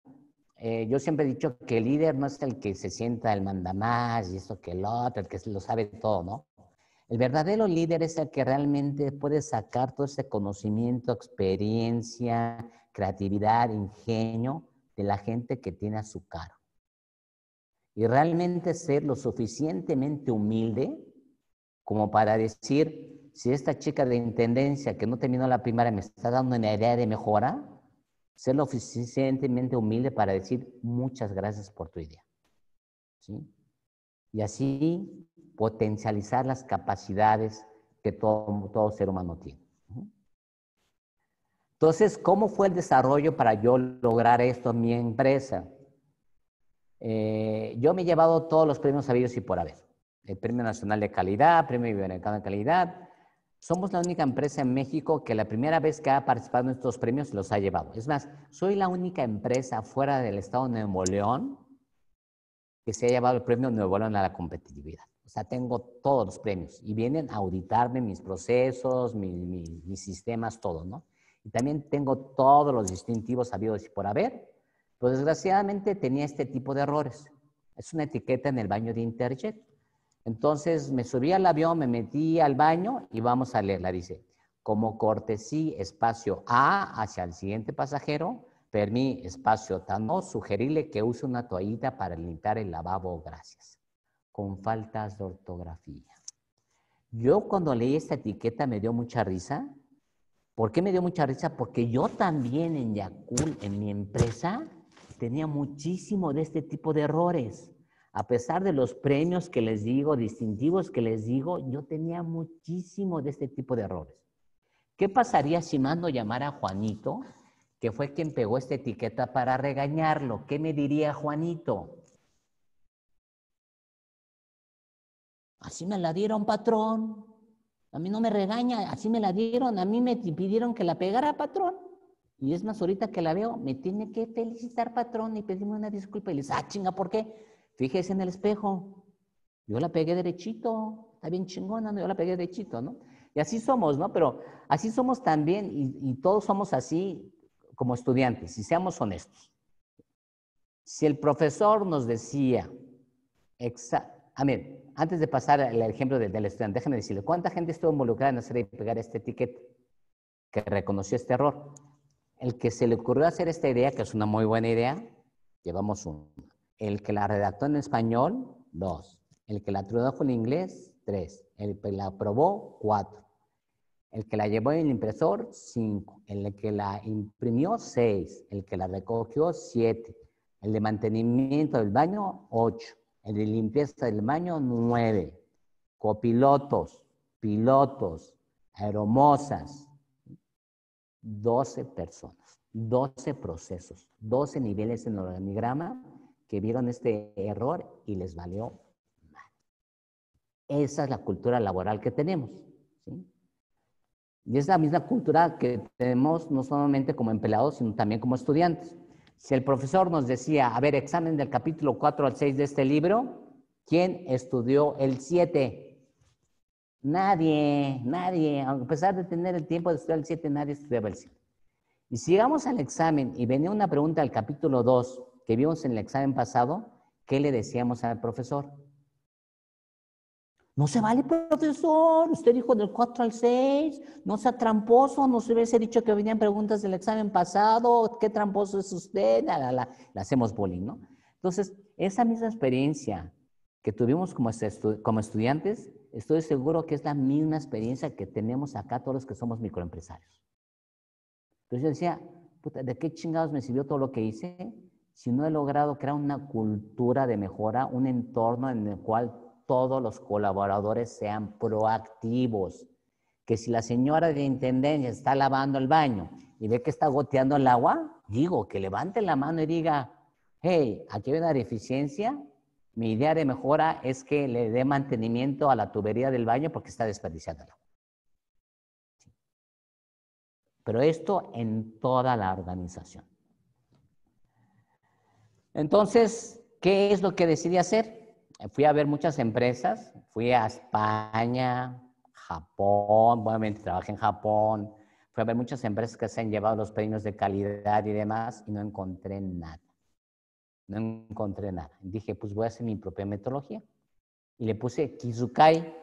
eh, yo siempre he dicho que el líder no es el que se sienta el manda más y eso que el otro, el que lo sabe todo, ¿no? El verdadero líder es el que realmente puede sacar todo ese conocimiento, experiencia, creatividad, ingenio de la gente que tiene a su cargo y realmente ser lo suficientemente humilde como para decir, si esta chica de intendencia que no terminó la primaria me está dando una idea de mejora, ser lo suficientemente humilde para decir muchas gracias por tu idea. ¿Sí? Y así potencializar las capacidades que todo, todo ser humano tiene. Entonces, ¿cómo fue el desarrollo para yo lograr esto en mi empresa? Eh, yo me he llevado todos los premios sabidos y por haber. El Premio Nacional de Calidad, Premio Iberoamericano de Calidad. Somos la única empresa en México que la primera vez que ha participado en estos premios los ha llevado. Es más, soy la única empresa fuera del estado de Nuevo León que se ha llevado el Premio Nuevo León a la competitividad. O sea, tengo todos los premios y vienen a auditarme mis procesos, mis sistemas, todo, ¿no? Y también tengo todos los distintivos sabidos y por haber pues desgraciadamente tenía este tipo de errores. Es una etiqueta en el baño de Interjet. Entonces me subí al avión, me metí al baño y vamos a leerla. Dice, como cortesía, espacio A hacia el siguiente pasajero, permí, espacio no sugerirle que use una toallita para limpiar el lavabo, gracias. Con faltas de ortografía. Yo cuando leí esta etiqueta me dio mucha risa. ¿Por qué me dio mucha risa? Porque yo también en Yakul, en mi empresa, tenía muchísimo de este tipo de errores. A pesar de los premios que les digo, distintivos que les digo, yo tenía muchísimo de este tipo de errores. ¿Qué pasaría si mando llamar a Juanito, que fue quien pegó esta etiqueta para regañarlo? ¿Qué me diría Juanito? Así me la dieron, patrón. A mí no me regaña, así me la dieron. A mí me pidieron que la pegara, patrón. Y es más, ahorita que la veo, me tiene que felicitar patrón y pedirme una disculpa. Y le dice, ah, chinga, ¿por qué? Fíjese en el espejo. Yo la pegué derechito. Está bien chingona, ¿no? Yo la pegué derechito, ¿no? Y así somos, ¿no? Pero así somos también y, todos somos así como estudiantes, y seamos honestos. Si el profesor nos decía, a ver, antes de pasar al ejemplo del, estudiante, déjenme decirle, ¿cuánta gente estuvo involucrada en hacer y pegar este etiqueta que reconoció este error? El que se le ocurrió hacer esta idea, que es una muy buena idea, llevamos uno. El que la redactó en español, dos. El que la tradujo en inglés, tres. El que la aprobó, cuatro. El que la llevó en el impresor, cinco. El que la imprimió, seis. El que la recogió, siete. El de mantenimiento del baño, ocho. De limpieza del baño, nueve. Copilotos, pilotos, aeromosas, 12 personas, 12 procesos, 12 niveles en el organigrama que vieron este error y les valió mal. Esa es la cultura laboral que tenemos. Y es la misma cultura que tenemos no solamente como empleados, sino también como estudiantes. Si el profesor nos decía, a ver, examen del capítulo 4 al 6 de este libro, ¿quién estudió el 7? Nadie, nadie, a pesar de tener el tiempo de estudiar el 7, nadie estudiaba el 7. Y si llegamos al examen y venía una pregunta al capítulo 2 que vimos en el examen pasado, ¿qué le decíamos al profesor? No se vale, profesor. Usted dijo del 4 al 6. No sea tramposo. No se hubiese dicho que venían preguntas del examen pasado. ¿Qué tramposo es usted? La, la, hacemos bullying, ¿no? Entonces, esa misma experiencia que tuvimos como, como estudiantes, estoy seguro que es la misma experiencia que tenemos acá todos los que somos microempresarios. Entonces yo decía, ¿de qué chingados me sirvió todo lo que hice si no he logrado crear una cultura de mejora, un entorno en el cual todos los colaboradores sean proactivos? Que si la señora de intendencia está lavando el baño y ve que está goteando el agua, digo, que levante la mano y diga, hey, aquí hay una deficiencia, mi idea de mejora es que le dé mantenimiento a la tubería del baño porque está desperdiciando agua. Pero esto en toda la organización. Entonces, ¿qué es lo que decidí hacer? Fui a ver muchas empresas, fui a España, Japón, obviamente trabajé en Japón, fui a ver muchas empresas que se han llevado los premios de calidad y demás y no encontré nada. No encontré nada. Dije, pues voy a hacer mi propia metodología. Y le puse Kizukai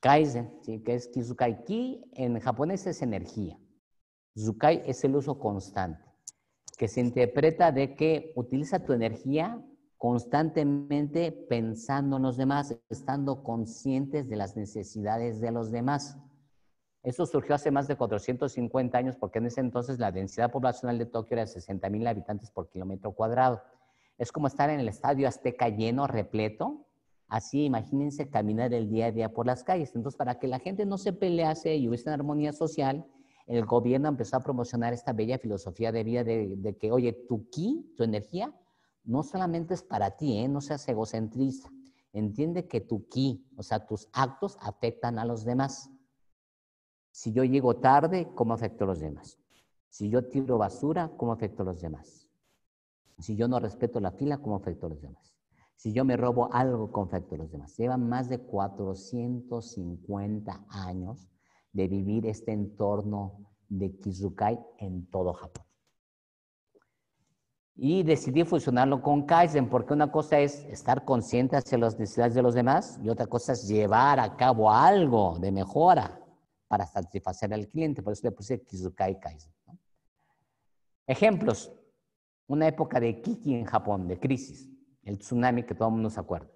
Kaizen, ¿sí? que es Kizukai. Ki en japonés es energía. Zukai es el uso constante, que se interpreta de que utiliza tu energía constantemente pensando en los demás, estando conscientes de las necesidades de los demás. Eso surgió hace más de 450 años porque en ese entonces la densidad poblacional de Tokio era de 60 mil habitantes por kilómetro cuadrado. Es como estar en el estadio azteca lleno, repleto. Así, imagínense caminar el día a día por las calles. Entonces, para que la gente no se pelease y hubiese una armonía social, el gobierno empezó a promocionar esta bella filosofía de vida de, de que, oye, tu ki, tu energía, no solamente es para ti, ¿eh? no seas egocentrista. Entiende que tu ki, o sea, tus actos afectan a los demás. Si yo llego tarde, ¿cómo afecto a los demás? Si yo tiro basura, ¿cómo afecto a los demás? Si yo no respeto la fila, ¿cómo afecto a los demás? Si yo me robo algo, ¿cómo afecto a los demás? Llevan más de 450 años de vivir este entorno de Kizukai en todo Japón. Y decidí fusionarlo con Kaizen, porque una cosa es estar consciente hacia las necesidades de los demás y otra cosa es llevar a cabo algo de mejora para satisfacer al cliente. Por eso le puse Kizukai Kaizen. Ejemplos. Una época de Kiki en Japón, de crisis. El tsunami que todo el mundo se acuerda.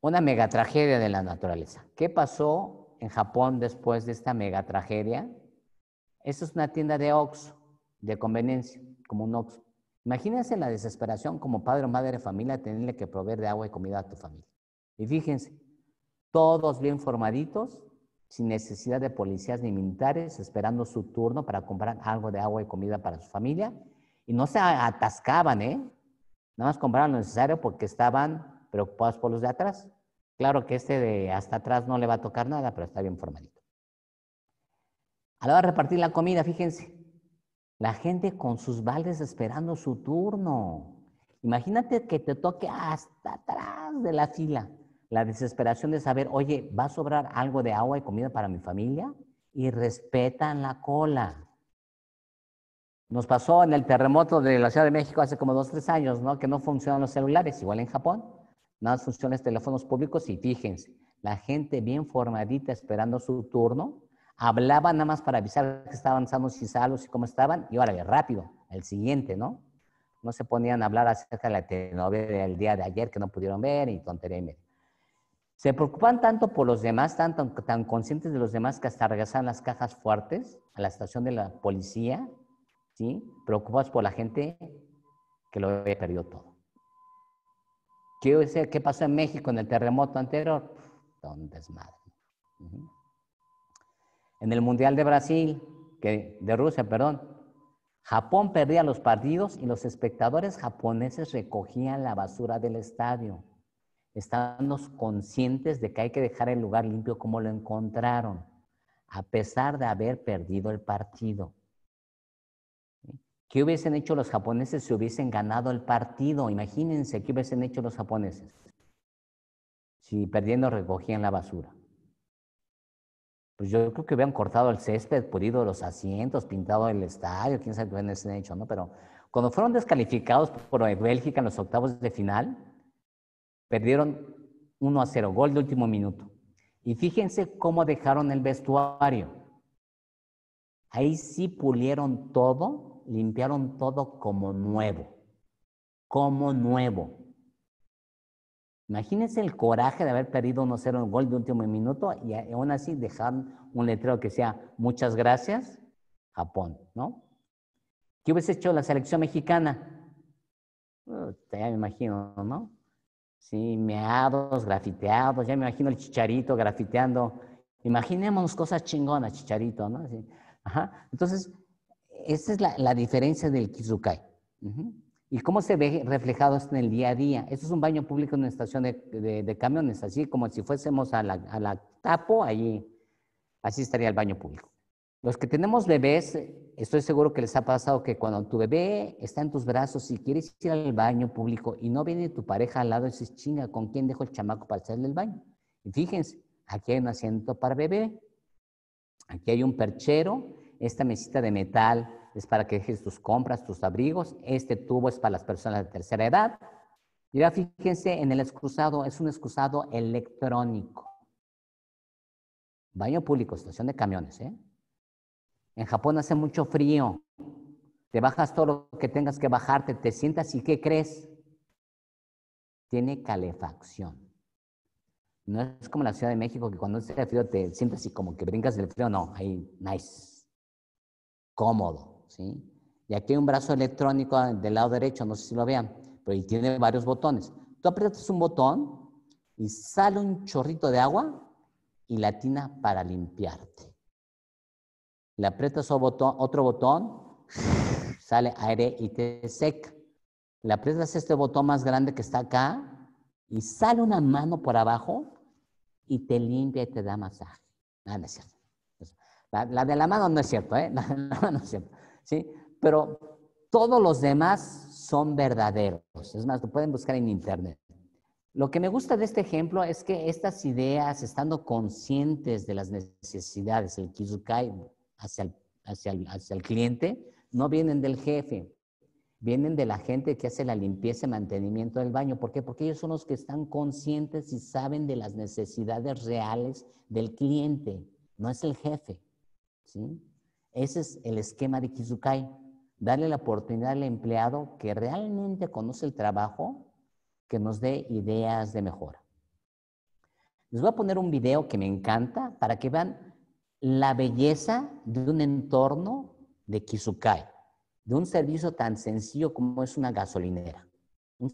Una de la naturaleza. ¿Qué pasó en Japón después de esta megatragedia? Esta es una tienda de Oxxo de conveniencia, como un oxo. Imagínense la desesperación como padre o madre de familia tenerle que proveer de agua y comida a tu familia. Y fíjense, todos bien formaditos, sin necesidad de policías ni militares, esperando su turno para comprar algo de agua y comida para su familia. Y no se atascaban, ¿eh? Nada más compraban lo necesario porque estaban preocupados por los de atrás. Claro que este de hasta atrás no le va a tocar nada, pero está bien formadito. A la hora de repartir la comida, fíjense, la gente con sus baldes esperando su turno. Imagínate que te toque hasta atrás de la fila. La desesperación de saber, oye, ¿va a sobrar algo de agua y comida para mi familia? Y respetan la cola. Nos pasó en el terremoto de la Ciudad de México hace como dos, tres años, ¿no? Que no funcionan los celulares, igual en Japón. Más funcionan los teléfonos públicos y fíjense, la gente bien formadita esperando su turno, Hablaban nada más para avisar que estaban sanos y salvos y cómo estaban, y órale, rápido, el siguiente, ¿no? No se ponían a hablar acerca de la telenovela del día de ayer que no pudieron ver y tontería y media. Se preocupan tanto por los demás, tanto, tan conscientes de los demás que hasta regresaban las cajas fuertes a la estación de la policía, ¿sí? Preocupados por la gente que lo había perdido todo. ¿Qué, ¿Qué pasó en México en el terremoto anterior? Don desmadre. En el Mundial de Brasil, que, de Rusia, perdón, Japón perdía los partidos y los espectadores japoneses recogían la basura del estadio. Estando conscientes de que hay que dejar el lugar limpio como lo encontraron, a pesar de haber perdido el partido. ¿Qué hubiesen hecho los japoneses si hubiesen ganado el partido? Imagínense qué hubiesen hecho los japoneses si perdiendo recogían la basura pues yo creo que hubieran cortado el césped, pulido los asientos, pintado el estadio, quién sabe qué hubieran hecho, ¿no? Pero cuando fueron descalificados por Bélgica en los octavos de final, perdieron 1 a 0, gol de último minuto. Y fíjense cómo dejaron el vestuario. Ahí sí pulieron todo, limpiaron todo como nuevo, como nuevo. Imagínense el coraje de haber perdido 1-0 en gol de último minuto y aún así dejar un letrero que sea muchas gracias, Japón, ¿no? ¿Qué hubiese hecho la selección mexicana? ya me imagino, ¿no? Sí, meados, grafiteados, ya me imagino el chicharito grafiteando. Imaginémonos cosas chingonas, chicharito, ¿no? Ajá. Entonces, esa es la, diferencia del Kizukai. ¿Y cómo se ve reflejado esto en el día a día? Esto es un baño público en una estación de, camiones, así como si fuésemos a la, tapo, ahí, así estaría el baño público. Los que tenemos bebés, estoy seguro que les ha pasado que cuando tu bebé está en tus brazos y quieres ir al baño público y no viene tu pareja al lado, dices, chinga, ¿con quién dejo el chamaco para hacerle el baño? Y fíjense, aquí hay un asiento para bebé, aquí hay un perchero, esta mesita de metal es para que dejes tus compras, tus abrigos, este tubo es para las personas de tercera edad. Y ahora fíjense en el excusado, es un excusado electrónico. Baño público, estación de camiones, ¿eh? En Japón hace mucho frío. Te bajas todo lo que tengas que bajarte, te sientas y ¿qué crees? Tiene calefacción. No es como la Ciudad de México que cuando hace frío te sientas y como que brincas del frío. No, ahí, nice. Cómodo, ¿sí? Y aquí hay un brazo electrónico del lado derecho, no sé si lo vean, pero tiene varios botones. Tú aprietas un botón y sale un chorrito de agua y la tina para limpiarte le aprietas otro botón, <laughs> sale aire y te seca. Le aprietas este botón más grande que está acá y sale una mano por abajo y te limpia y te da masaje. Ah, no es cierto. La, de la mano no es cierto, ¿eh? <laughs> La de la mano no es cierto. ¿Sí? Pero todos los demás son verdaderos. Es más, lo pueden buscar en internet. Lo que me gusta de este ejemplo es que estas ideas, estando conscientes de las necesidades, el Kizukai, hacia el, hacia hacia el cliente no vienen del jefe, vienen de la gente que hace la limpieza y mantenimiento del baño. ¿Por qué? Porque ellos son los que están conscientes y saben de las necesidades reales del cliente, no es el jefe. ¿sí? Ese es el esquema de Kizukai, darle la oportunidad al empleado que realmente conoce el trabajo, que nos dé ideas de mejora. Les voy a poner un video que me encanta para que vean la belleza de un entorno de Kizukai, de un servicio tan sencillo como es una gasolinera. Un,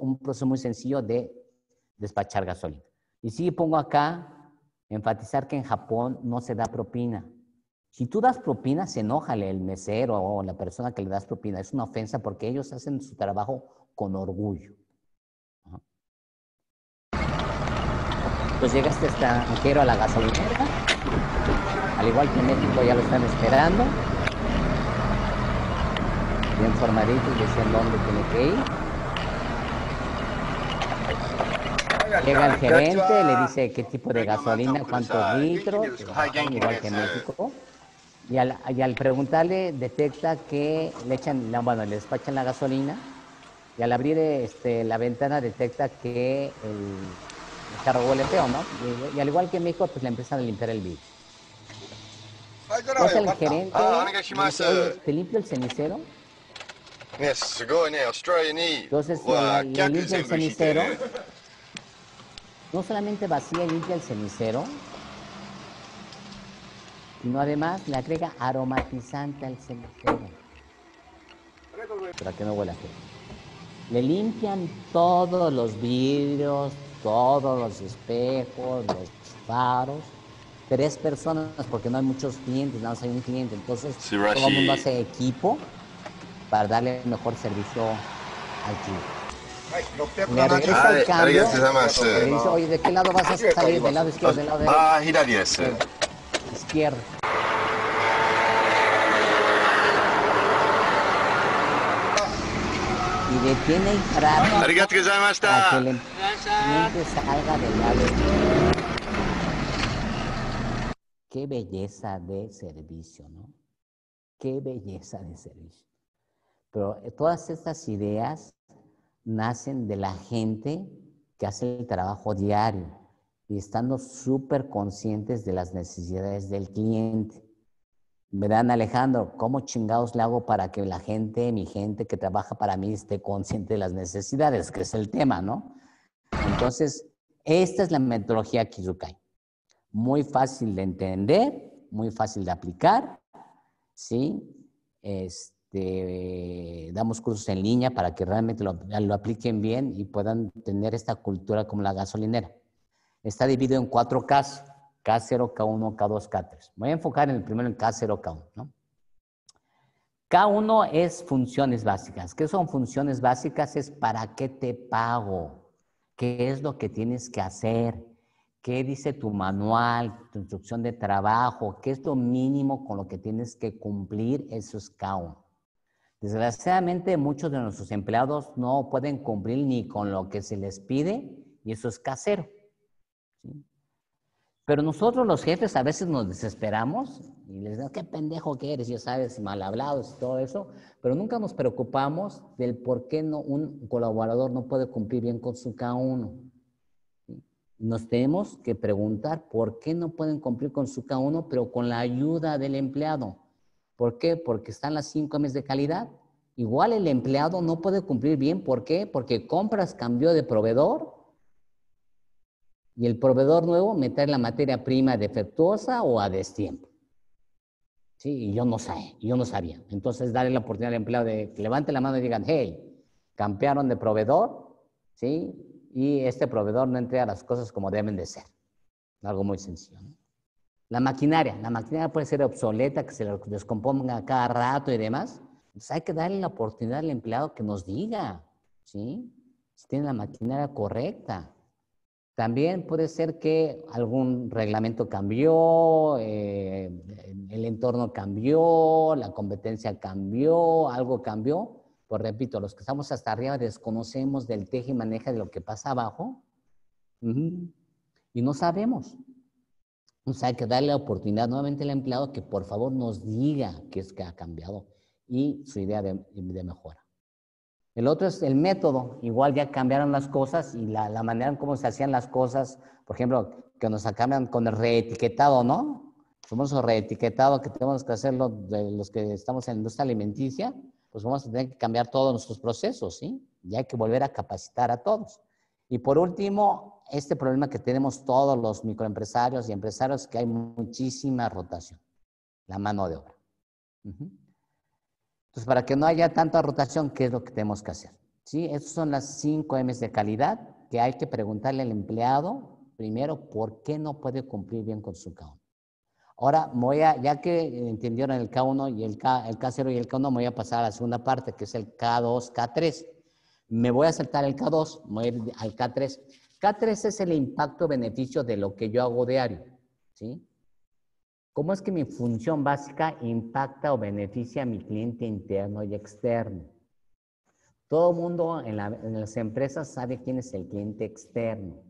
un proceso muy sencillo de despachar gasolina. Y sí pongo acá, enfatizar que en Japón no se da propina. Si tú das propina, se enoja el mesero o la persona que le das propina. Es una ofensa porque ellos hacen su trabajo con orgullo. Pues llega este extranjero a la gasolinera al igual que en México ya lo están esperando. Bien formaditos, dicen dónde tiene que ir. Llega el gerente, le dice qué tipo de gasolina, cuántos litros, igual que en México. Y al, preguntarle detecta que le echan, bueno, le despachan la gasolina y al abrir este, la ventana detecta que el, carro huele feo, ¿no? Y, y, al igual que en México, pues le empiezan a limpiar el vidrio. Pasa el gerente, ah, ¿te limpio el cenicero? Entonces le, limpia el cenicero. No solamente vacía y limpia el cenicero, sino además le agrega aromatizante al cenicero. Para que no huela feo. Le limpian todos los vidrios, todos los espejos, los faros tres personas porque no hay muchos clientes, nada más hay un cliente. Entonces, todo el mundo hace equipo para darle el mejor servicio al cliente. Le regresa el cambio, le dice, oye, ¿de qué lado vas a salir? ¿Del lado izquierdo? ¿Del lado derecho? Ah, Izquierdo. Y detiene el carro para que el cliente salga del lado izquierdo. Qué belleza de servicio, ¿no? Qué belleza de servicio. Pero eh, todas estas ideas nacen de la gente que hace el trabajo diario y estando súper conscientes de las necesidades del cliente. Verán, Alejandro, ¿cómo chingados le hago para que la gente, mi gente que trabaja para mí, esté consciente de las necesidades? Que es el tema, ¿no? Entonces, esta es la metodología Kizukai muy fácil de entender, muy fácil de aplicar, ¿sí? Este, damos cursos en línea para que realmente lo, apliquen bien y puedan tener esta cultura como la gasolinera. Está dividido en cuatro Ks, K0, K1, K2, K3. Voy a enfocar en el primero en K0, K1, ¿no? K1 es funciones básicas. ¿Qué son funciones básicas? Es para qué te pago, qué es lo que tienes que hacer, qué dice tu manual, tu instrucción de trabajo, qué es lo mínimo con lo que tienes que cumplir, eso es cada Desgraciadamente, muchos de nuestros empleados no pueden cumplir ni con lo que se les pide y eso es casero. Pero nosotros los jefes a veces nos desesperamos y les decimos, qué pendejo que eres, ya sabes, mal hablados y todo eso, pero nunca nos preocupamos del por qué no, un colaborador no puede cumplir bien con su K1. Nos tenemos que preguntar por qué no pueden cumplir con su K1, pero con la ayuda del empleado. ¿Por qué? Porque están las cinco meses de calidad. Igual el empleado no puede cumplir bien. ¿Por qué? Porque compras cambió de proveedor y el proveedor nuevo meter la materia prima defectuosa o a destiempo. Sí, y yo no sé, yo no sabía. Entonces, darle la oportunidad al empleado de que levante la mano y digan, hey, campearon de proveedor, ¿sí? Y este proveedor no entrega las cosas como deben de ser. Algo muy sencillo. La maquinaria, la maquinaria puede ser obsoleta, que se descomponga cada rato y demás. Entonces hay que darle la oportunidad al empleado que nos diga, ¿sí? Si tiene la maquinaria correcta. También puede ser que algún reglamento cambió, eh, el entorno cambió, la competencia cambió, algo cambió. Pues repito, los que estamos hasta arriba desconocemos del teje y maneja de lo que pasa abajo y no sabemos. Entonces hay que darle la oportunidad nuevamente al empleado que por favor nos diga qué es que ha cambiado y su idea de mejora. El otro es el método. Igual ya cambiaron las cosas y la, manera en cómo se hacían las cosas, por ejemplo, que nos cambian con el reetiquetado, ¿no? Somos reetiquetado que tenemos que hacerlo de los que estamos en la industria alimenticia, pues vamos a tener que cambiar todos nuestros procesos, ¿sí? Y hay que volver a capacitar a todos. Y por último, este problema que tenemos todos los microempresarios y empresarios, que hay muchísima rotación, la mano de obra. Entonces, para que no haya tanta rotación, ¿qué es lo que tenemos que hacer? ¿Sí? Estas son las cinco M's de calidad que hay que preguntarle al empleado, primero, ¿por qué no puede cumplir bien con su K1? Ahora, voy a, ya que entendieron el K1 y el, K, el K0 y el K1, voy a pasar a la segunda parte, que es el K2, K3. Me voy a saltar el K2, voy a ir al K3. K3 es el impacto-beneficio de lo que yo hago diario, ¿sí? ¿Cómo es que mi función básica impacta o beneficia a mi cliente interno y externo? Todo el mundo en, las empresas sabe quién es el cliente externo,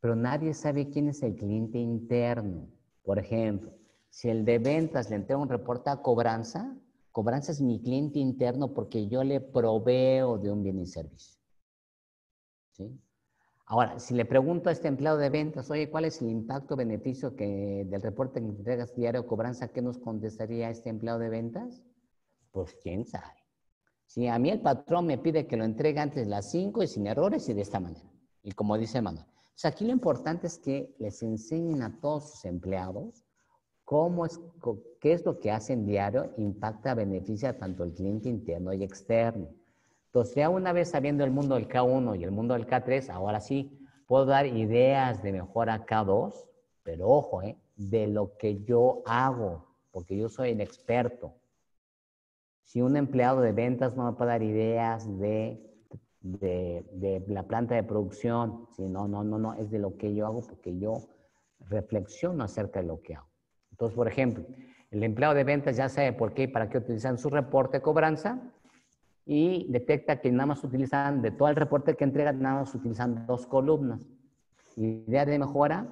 pero nadie sabe quién es el cliente interno. Por ejemplo, si el de ventas le entrega un reporte a cobranza, cobranza es mi cliente interno porque yo le proveo de un bien y servicio. ¿Sí? Ahora, si le pregunto a este empleado de ventas, oye, ¿cuál es el impacto-beneficio que del reporte que entregas diario cobranza? ¿Qué nos contestaría este empleado de ventas? Pues quién sabe. Si a mí el patrón me pide que lo entregue antes de las 5 y sin errores y de esta manera. Y como dice Manuel. O sea, aquí lo importante es que les enseñen a todos sus empleados cómo es, qué es lo que hacen diario impacta, beneficia tanto el cliente interno y externo. Entonces, ya una vez sabiendo el mundo del K1 y el mundo del K3, ahora sí puedo dar ideas de mejora K2, pero ojo, ¿eh? de lo que yo hago, porque yo soy el experto. Si un empleado de ventas no me puede dar ideas de, de, la planta de producción, si no, no, no, no, es de lo que yo hago porque yo reflexiono acerca de lo que hago. Entonces, por ejemplo, el empleado de ventas ya sabe por qué y para qué utilizan su reporte de cobranza, y detecta que nada más utilizan, de todo el reporte que entregan, nada más utilizan dos columnas. Idea de mejora,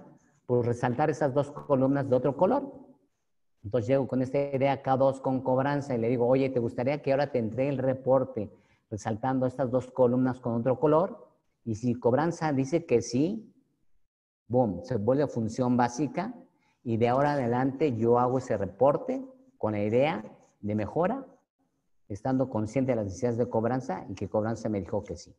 pues resaltar esas dos columnas de otro color. Entonces llego con esta idea K2 con cobranza y le digo, oye, ¿te gustaría que ahora te entregue el reporte resaltando estas dos columnas con otro color? Y si cobranza dice que sí, boom, se vuelve función básica y de ahora adelante yo hago ese reporte con la idea de mejora estando consciente de las necesidades de cobranza y que cobranza me dijo que sí.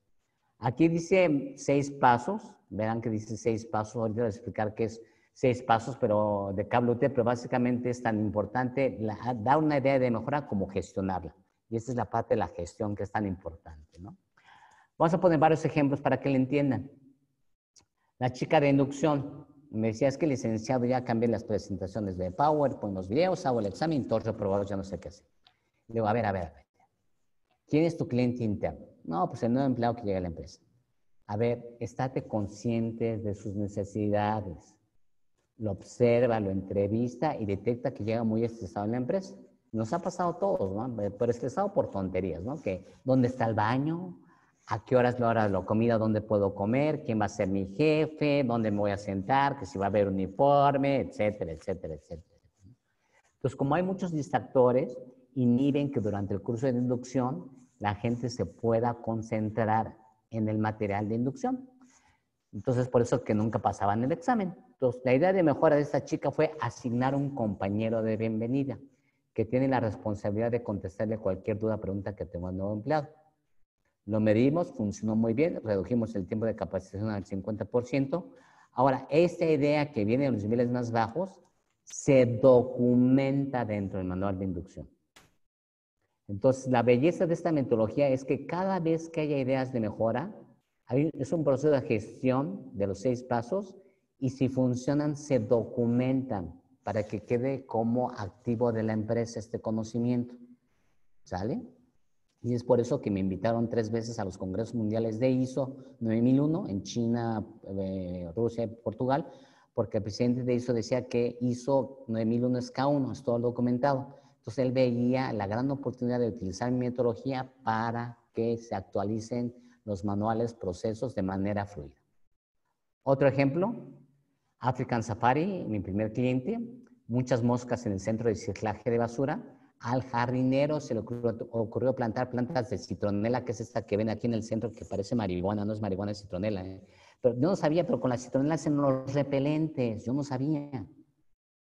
Aquí dice seis pasos, verán que dice seis pasos, ahorita voy a explicar qué es seis pasos, pero de cable UT, pero básicamente es tan importante dar una idea de mejora como gestionarla. Y esta es la parte de la gestión que es tan importante, ¿no? Vamos a poner varios ejemplos para que le entiendan. La chica de inducción me decía, es que licenciado ya cambié las presentaciones de PowerPoint, los videos, hago el examen, todos reprobados, ya no sé qué hacer. Digo, a ver, a ver, a ver. ¿Quién es tu cliente interno? No, pues el nuevo empleado que llega a la empresa. A ver, estate consciente de sus necesidades. Lo observa, lo entrevista y detecta que llega muy estresado en la empresa. Nos ha pasado a todos, ¿no? Pero estresado por tonterías, ¿no? Que, ¿dónde está el baño? ¿A qué horas la hora de la comida? ¿Dónde puedo comer? ¿Quién va a ser mi jefe? ¿Dónde me voy a sentar? ¿Que si va a haber uniforme? Etcétera, etcétera, etcétera. Entonces, como hay muchos distractores, inhiben que durante el curso de inducción la gente se pueda concentrar en el material de inducción. Entonces, por eso que nunca pasaban el examen. Entonces, la idea de mejora de esta chica fue asignar un compañero de bienvenida que tiene la responsabilidad de contestarle cualquier duda, pregunta que tenga el nuevo empleado. Lo medimos, funcionó muy bien, redujimos el tiempo de capacitación al 50%. Ahora, esta idea que viene de los niveles más bajos se documenta dentro del manual de inducción. Entonces, la belleza de esta metodología es que cada vez que haya ideas de mejora, es un proceso de gestión de los seis pasos y si funcionan, se documentan para que quede como activo de la empresa este conocimiento. ¿Sale? Y es por eso que me invitaron tres veces a los congresos mundiales de ISO 9001 en China, eh, Rusia y Portugal, porque el presidente de ISO decía que ISO 9001 es K1, es todo documentado. Entonces él veía la gran oportunidad de utilizar mi metodología para que se actualicen los manuales, procesos de manera fluida. Otro ejemplo, African Safari, mi primer cliente, muchas moscas en el centro de reciclaje de basura. Al jardinero se le ocurrió, plantar plantas de citronela, que es esta que ven aquí en el centro, que parece marihuana, no es marihuana, es citronela. ¿eh? Pero yo no sabía, pero con la citronela hacen los repelentes, yo no sabía.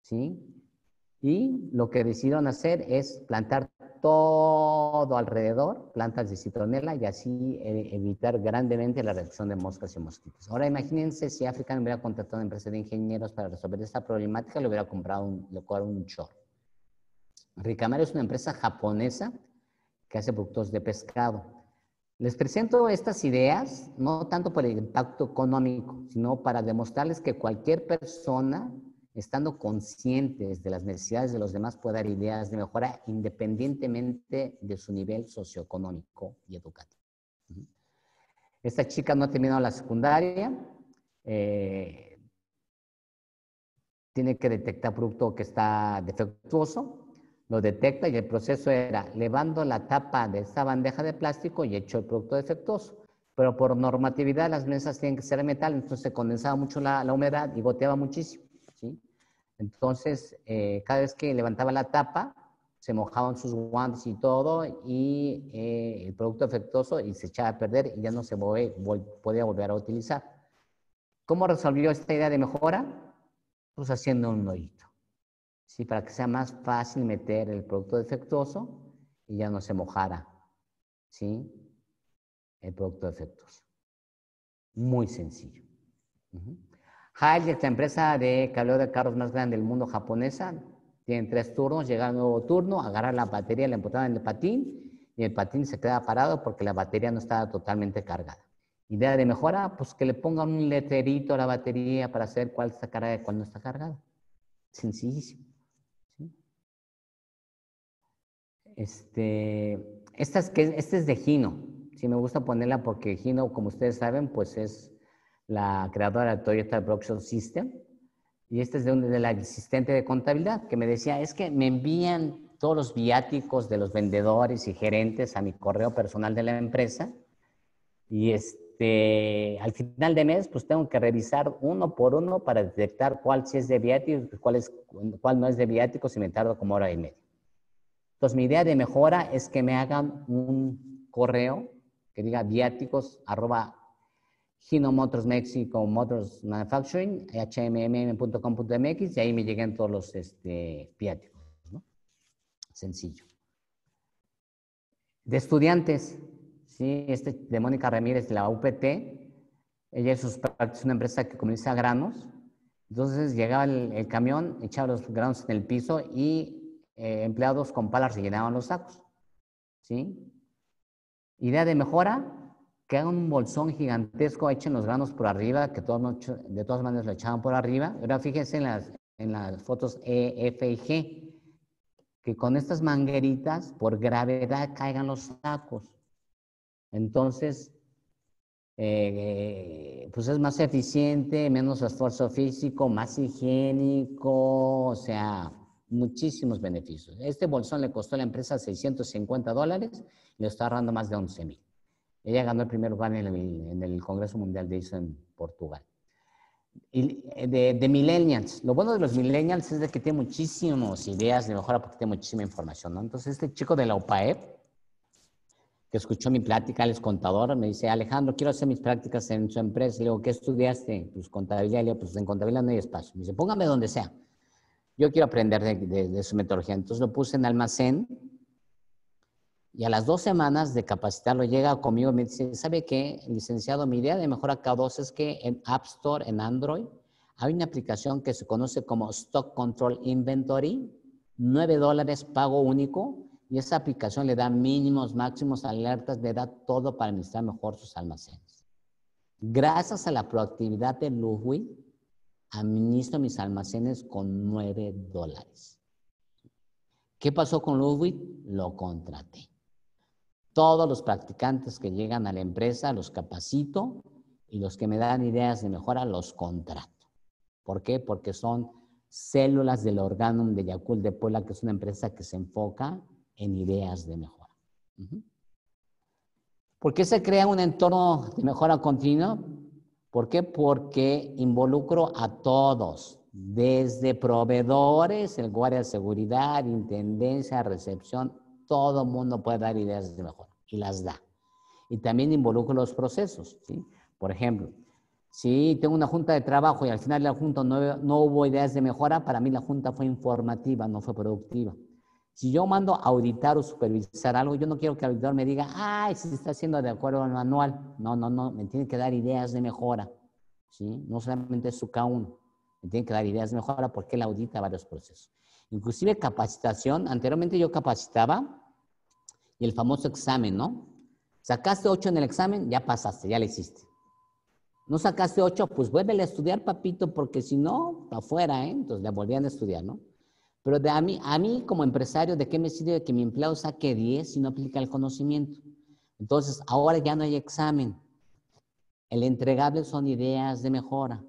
¿Sí? Y lo que decidieron hacer es plantar todo alrededor, plantas de citronela, y así eh, evitar grandemente la reducción de moscas y mosquitos. Ahora imagínense si African hubiera contratado una empresa de ingenieros para resolver esta problemática, le hubiera comprado un, le un chorro. Ricamar es una empresa japonesa que hace productos de pescado. Les presento estas ideas no tanto por el impacto económico, sino para demostrarles que cualquier persona estando conscientes de las necesidades de los demás, puede dar ideas de mejora independientemente de su nivel socioeconómico y educativo. Esta chica no ha terminado la secundaria, eh, tiene que detectar producto que está defectuoso, lo detecta y el proceso era levando la tapa de esta bandeja de plástico y hecho el producto defectuoso. Pero por normatividad las mesas tienen que ser de metal, entonces se condensaba mucho la humedad y goteaba muchísimo. Entonces, eh, cada vez que levantaba la tapa, se mojaban sus guantes y todo, y eh, el producto efectuoso y se echaba a perder y ya no se podía volver a utilizar. ¿Cómo resolvió esta idea de mejora? Pues haciendo un hoyito, ¿sí? Para que sea más fácil meter el producto defectuoso y ya no se mojara, ¿sí? El producto defectuoso. Muy sencillo. Hail es la empresa de cableo de carros más grande del mundo japonesa. Tienen tres turnos, llega el nuevo turno, agarra la batería, la embotaban en el patín y el patín se queda parado porque la batería no estaba totalmente cargada. Idea de mejora, pues que le pongan un letrerito a la batería para saber cuál está cargada y cuál no está cargada. Sencillísimo. Este, esta es, este es de Gino. Sí, me gusta ponerla porque Gino, como ustedes saben, pues es la creadora de Toyota Production System, y este es de, un, de la asistente de contabilidad, que me decía, es que me envían todos los viáticos de los vendedores y gerentes a mi correo personal de la empresa, y este, al final de mes, pues tengo que revisar uno por uno para detectar cuál sí es de viático cuál, es, cuál no es de viático si me tardo como hora y media. Entonces, mi idea de mejora es que me hagan un correo que diga viáticos arroba Hino Motors Mexico Motors Manufacturing, hmmm.com.mx y ahí me llegan todos los este, viáticos. ¿no? Sencillo. De estudiantes, ¿sí? este de Mónica Ramírez de la UPT, ella es, una empresa que comercia granos, entonces llegaba el, camión, echaba los granos en el piso y eh, empleados con palas rellenaban los sacos. ¿sí? Idea de mejora, que hagan un bolsón gigantesco, echen los granos por arriba, que de todas maneras lo echaban por arriba. Ahora fíjense en las, fotos E, F y G, que con estas mangueritas, por gravedad, caigan los sacos. Entonces, eh, pues es más eficiente, menos esfuerzo físico, más higiénico, o sea, muchísimos beneficios. Este bolsón le costó a la empresa 650 dólares y le está ahorrando más de 11 mil. Ella ganó el primer lugar en el, en Congreso Mundial de ISO en Portugal. Y eh, de, millennials. Lo bueno de los millennials es de que tiene muchísimas ideas de mejora porque tiene muchísima información, ¿no? Entonces, este chico de la UPAEP, que escuchó mi plática, él es contador, me dice, Alejandro, quiero hacer mis prácticas en su empresa. Le digo, ¿qué estudiaste? Pues contabilidad. Le digo, pues en contabilidad no hay espacio. Me dice, póngame donde sea. Yo quiero aprender de, de, de su metodología. Entonces lo puse en almacén y a las dos semanas de capacitarlo llega conmigo y me dice, ¿sabe qué, licenciado? Mi idea de mejora K2 es que en App Store, en Android, hay una aplicación que se conoce como Stock Control Inventory, 9 dólares pago único, y esa aplicación le da mínimos, máximos, alertas, le da todo para administrar mejor sus almacenes. Gracias a la proactividad de Ludwig, administro mis almacenes con 9 dólares. ¿Qué pasó con Ludwig? Lo contraté. Todos los practicantes que llegan a la empresa los capacito y los que me dan ideas de mejora los contrato. ¿Por qué? Porque son células del Organum de Yacul de Puebla, que es una empresa que se enfoca en ideas de mejora. ¿Por qué se crea un entorno de mejora continua? ¿Por qué? Porque involucro a todos, desde proveedores, el guardia de seguridad, intendencia, recepción, todo mundo puede dar ideas de mejora y las da. Y también involucro los procesos. ¿sí? Por ejemplo, si tengo una junta de trabajo y al final de la junta no, no, hubo ideas de mejora, para mí la junta fue informativa, no fue productiva. Si yo mando a auditar o supervisar algo, yo no quiero que el auditor me diga, ay, se está haciendo de acuerdo al manual. No, no, no, me tiene que dar ideas de mejora. ¿sí? No solamente su K1, me tiene que dar ideas de mejora porque él audita varios procesos. Inclusive capacitación, anteriormente yo capacitaba y el famoso examen, ¿no? Sacaste 8 en el examen, ya pasaste, ya le hiciste. No sacaste 8, pues vuélvele a estudiar, papito, porque si no, afuera, ¿eh? Entonces le volvían a estudiar, ¿no? Pero de a, mí, a mí como empresario, ¿de qué me sirve que mi empleado saque 10 si no aplica el conocimiento? Entonces, ahora ya no hay examen. El entregable son ideas de mejora.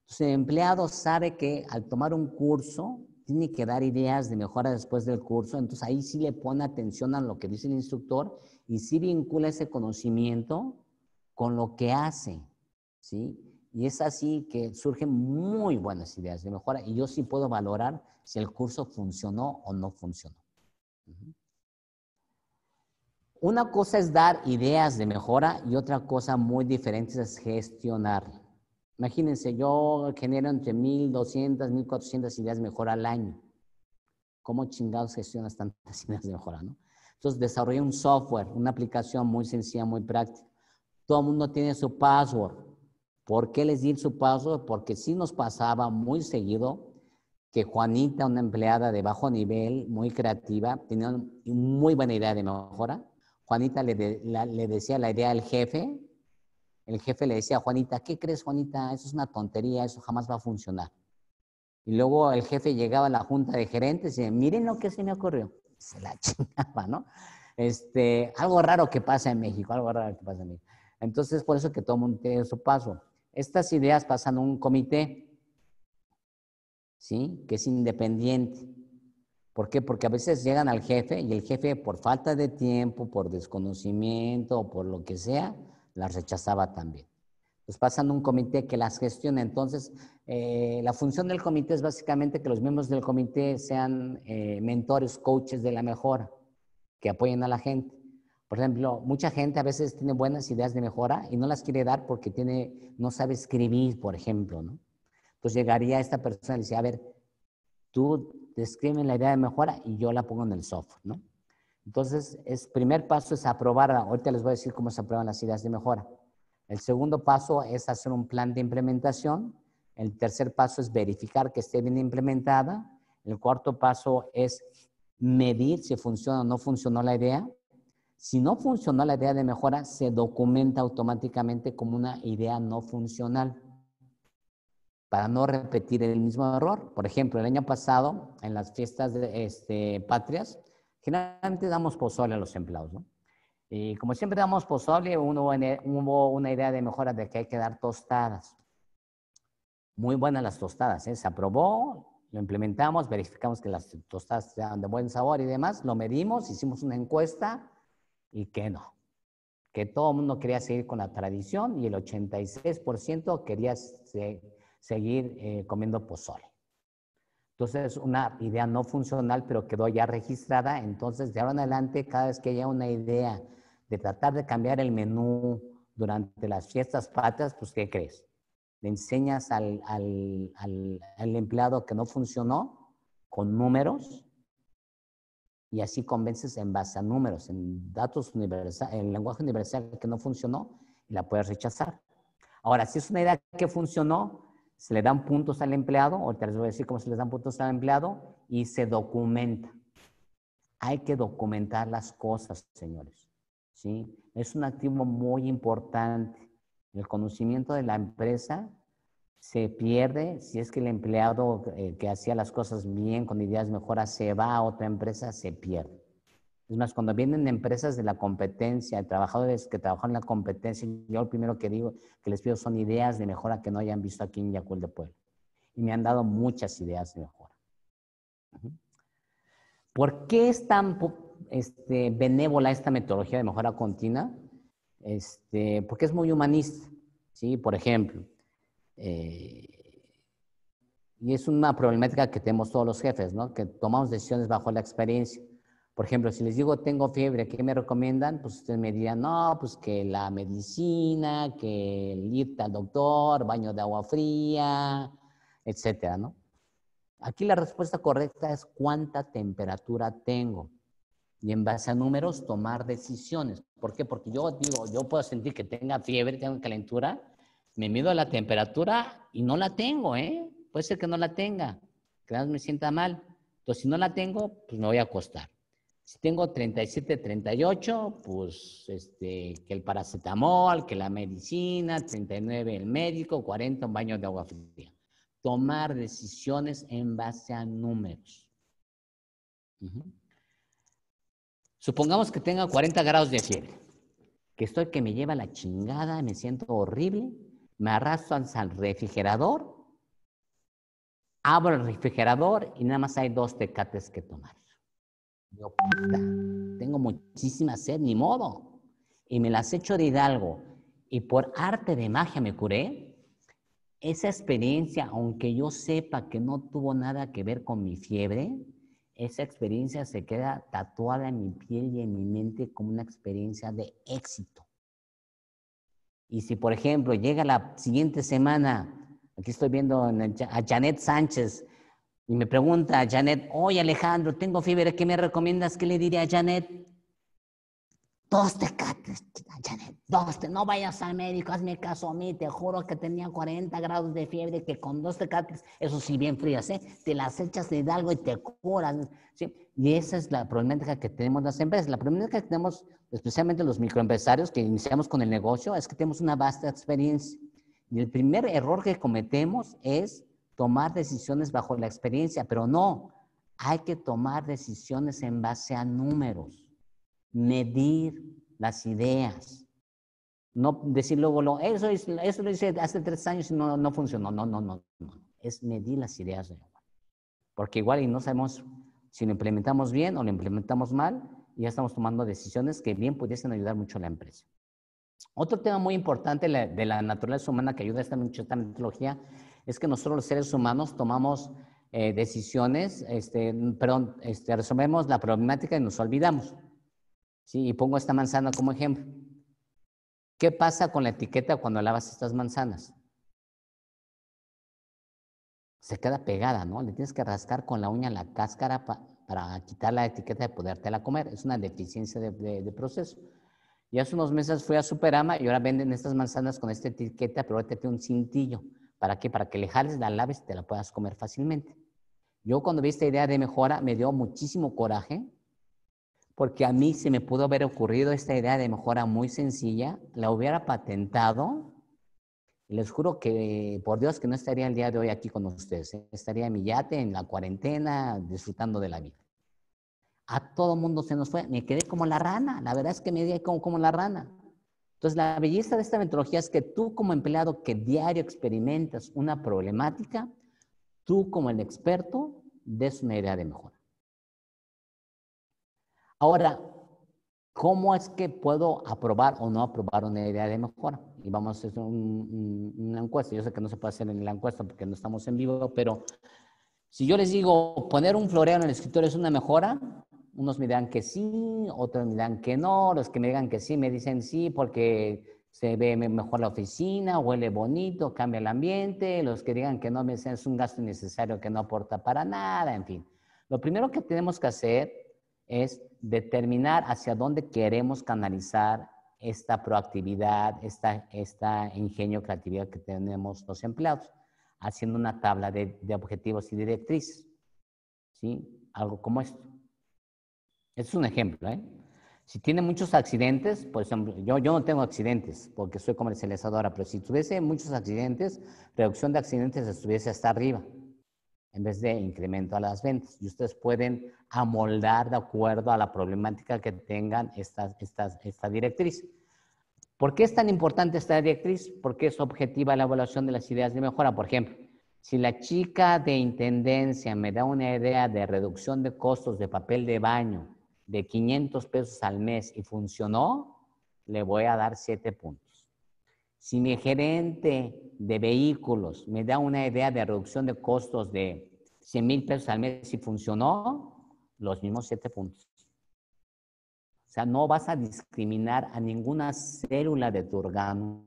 Entonces, el empleado sabe que al tomar un curso, tiene que dar ideas de mejora después del curso, entonces ahí sí le pone atención a lo que dice el instructor y sí vincula ese conocimiento con lo que hace, ¿sí? Y es así que surgen muy buenas ideas de mejora y yo sí puedo valorar si el curso funcionó o no funcionó. Una cosa es dar ideas de mejora y otra cosa muy diferente es gestionarla. Imagínense, yo genero entre 1.200, 1.400 ideas de mejora al año. ¿Cómo chingados gestionas tantas <laughs> ideas de mejora, no? Entonces desarrollé un software, una aplicación muy sencilla, muy práctica. Todo el mundo tiene su password. ¿Por qué les di su password? Porque sí nos pasaba muy seguido que Juanita, una empleada de bajo nivel, muy creativa, tenía una muy buena idea de mejora. Juanita le decía la idea al jefe, el jefe le decía a Juanita, ¿qué crees, Juanita? Eso es una tontería, eso jamás va a funcionar. Y luego el jefe llegaba a la junta de gerentes y decía, miren lo que se me ocurrió. Se la <laughs> chingaba, ¿no? Este, algo raro que pasa en México, algo raro que pasa en México. Entonces, por eso que todo mundo tiene su paso. Estas ideas pasan a un comité, ¿sí? Que es independiente. ¿Por qué? Porque a veces llegan al jefe y el jefe, por falta de tiempo, por desconocimiento o por lo que sea, las rechazaba también. Pues pasan un comité que las gestiona. Entonces, eh, la función del comité es básicamente que los miembros del comité sean eh, mentores, coaches de la mejora, que apoyen a la gente. Por ejemplo, mucha gente a veces tiene buenas ideas de mejora y no las quiere dar porque tiene, no sabe escribir, por ejemplo, ¿no? Entonces llegaría esta persona y le decía, a ver, tú describe la idea de mejora y yo la pongo en el software, ¿no? Entonces, el primer paso es aprobar. Ahorita les voy a decir cómo se aprueban las ideas de mejora. El segundo paso es hacer un plan de implementación. El tercer paso es verificar que esté bien implementada. El cuarto paso es medir si funciona o no funcionó la idea. Si no funcionó la idea de mejora, se documenta automáticamente como una idea no funcional para no repetir el mismo error. Por ejemplo, el año pasado, en las fiestas de, este, patrias, Generalmente damos pozole a los empleados, ¿no? Y como siempre damos pozole, uno, hubo una idea de mejora de que hay que dar tostadas. Muy buenas las tostadas, ¿eh? se aprobó, lo implementamos, verificamos que las tostadas sean de buen sabor y demás, lo medimos, hicimos una encuesta y que no, que todo el mundo quería seguir con la tradición y el 86% quería seguir eh, comiendo pozole. Entonces, una idea no funcional, pero quedó ya registrada. Entonces, de ahora en adelante, cada vez que haya una idea de tratar de cambiar el menú durante las fiestas patrias, pues, ¿qué crees? Le enseñas al, al, al, empleado que no funcionó con números y así convences en base a números, en datos universales, en lenguaje universal que no funcionó y la puedes rechazar. Ahora, si es una idea que funcionó, se le dan puntos al empleado, ahorita les voy a decir cómo se les dan puntos al empleado, y se documenta. Hay que documentar las cosas, señores. ¿sí? Es un activo muy importante. El conocimiento de la empresa se pierde si es que el empleado eh, que hacía las cosas bien, con ideas mejoras, se va a otra empresa, se pierde. Es más, cuando vienen empresas de la competencia, trabajadores que trabajan en la competencia, yo lo primero que digo, que les pido son ideas de mejora que no hayan visto aquí en Yacul de Puebla. Y me han dado muchas ideas de mejora. ¿Por qué es tan este, benévola esta metodología de mejora continua? Este, porque es muy humanista. ¿sí? Por ejemplo, eh, y es una problemática que tenemos todos los jefes, ¿no? que tomamos decisiones bajo la experiencia. Por ejemplo, si les digo tengo fiebre, ¿qué me recomiendan? Pues ustedes me dirían, no, pues que la medicina, que el irte al doctor, baño de agua fría, etcétera, ¿no? Aquí la respuesta correcta es cuánta temperatura tengo. Y en base a números, tomar decisiones. ¿Por qué? Porque yo digo, yo puedo sentir que tenga fiebre, tengo calentura, me mido la temperatura y no la tengo, ¿eh? Puede ser que no la tenga, que me sienta mal. Entonces, si no la tengo, pues me voy a acostar. Si tengo 37, 38, pues este, que el paracetamol, que la medicina, 39 el médico, 40 un baño de agua fría. Tomar decisiones en base a números. Supongamos que tenga 40 grados de fiebre, que estoy que me lleva la chingada, me siento horrible, me arrastro al refrigerador, abro el refrigerador y nada más hay dos tecates que tomar. Tengo muchísima sed, ni modo. Y me las echo de Hidalgo. Y por arte de magia me curé. Esa experiencia, aunque yo sepa que no tuvo nada que ver con mi fiebre, esa experiencia se queda tatuada en mi piel y en mi mente como una experiencia de éxito. Y si, por ejemplo, llega la siguiente semana, aquí estoy viendo a Janet Sánchez, y me pregunta Janet, oye Alejandro, tengo fiebre, ¿qué me recomiendas? ¿Qué le diría a Janet? Dos tecates, Janet, dos, no vayas al médico, hazme caso a mí, te juro que tenía 40 grados de fiebre, que con dos tecates, eso sí bien frías, ¿eh? te las echas de algo y te curan. ¿sí? Y esa es la problemática que tenemos las empresas. La problemática que tenemos, especialmente los microempresarios que iniciamos con el negocio, es que tenemos una vasta experiencia. Y el primer error que cometemos es tomar decisiones bajo la experiencia, pero no, hay que tomar decisiones en base a números, medir las ideas. No decir luego, lo, eso, eso lo hice hace tres años y no, no funcionó. No, no, no, no. Es medir las ideas. Porque igual y no sabemos si lo implementamos bien o lo implementamos mal y ya estamos tomando decisiones que bien pudiesen ayudar mucho a la empresa. Otro tema muy importante de la naturaleza humana que ayuda a esta, esta metodología es que nosotros los seres humanos tomamos eh, decisiones, este, este, resolvemos la problemática y nos olvidamos. ¿sí? Y pongo esta manzana como ejemplo. ¿Qué pasa con la etiqueta cuando lavas estas manzanas? Se queda pegada, ¿no? Le tienes que rascar con la uña la cáscara para quitar la etiqueta de podértela comer. Es una deficiencia de, de proceso. Y hace unos meses fui a Superama y ahora venden estas manzanas con esta etiqueta, pero ahorita tiene un cintillo. ¿Para qué? Para que le jales la y te la puedas comer fácilmente. Yo cuando vi esta idea de mejora me dio muchísimo coraje porque a mí se me pudo haber ocurrido esta idea de mejora muy sencilla, la hubiera patentado y les juro que por Dios que no estaría el día de hoy aquí con ustedes, ¿eh? estaría en mi yate, en la cuarentena, disfrutando de la vida. a todo mundo se nos fue. Me quedé como la rana. La verdad es que me quedé como, como la rana. Entonces, la belleza de esta metodología es que tú como empleado que diario experimentas una problemática, tú como el experto des una idea de mejora. Ahora, ¿cómo es que puedo aprobar o no aprobar una idea de mejora? Y vamos a hacer una encuesta. Yo sé que no se puede hacer en la encuesta porque no estamos en vivo, pero si yo les digo poner un florero en el escritorio es una mejora, unos me dirán que sí, otros me dirán que no, los que me digan que sí me dicen sí porque se ve mejor la oficina, huele bonito, cambia el ambiente, los que digan que no me dicen es un gasto innecesario que no aporta para nada, en fin. Lo primero que tenemos que hacer es determinar hacia dónde queremos canalizar esta proactividad, esta, esta ingenio, creatividad que tenemos los empleados, haciendo una tabla de, de objetivos y directrices. ¿Sí? Algo como esto. Este es un ejemplo, ¿eh? Si tiene muchos accidentes, por ejemplo, yo, no tengo accidentes porque soy comercializadora, pero si tuviese muchos accidentes, reducción de accidentes estuviese hasta arriba en vez de incremento a las ventas. Y ustedes pueden amoldar de acuerdo a la problemática que tengan esta, esta directriz. ¿Por qué es tan importante esta directriz? Porque es objetiva la evaluación de las ideas de mejora. Por ejemplo, si la chica de intendencia me da una idea de reducción de costos de papel de baño de 500 pesos al mes y funcionó, le voy a dar 7 puntos. Si mi gerente de vehículos me da una idea de reducción de costos de 100 mil pesos al mes y funcionó, los mismos 7 puntos. O sea, no vas a discriminar a ninguna célula de tu órgano,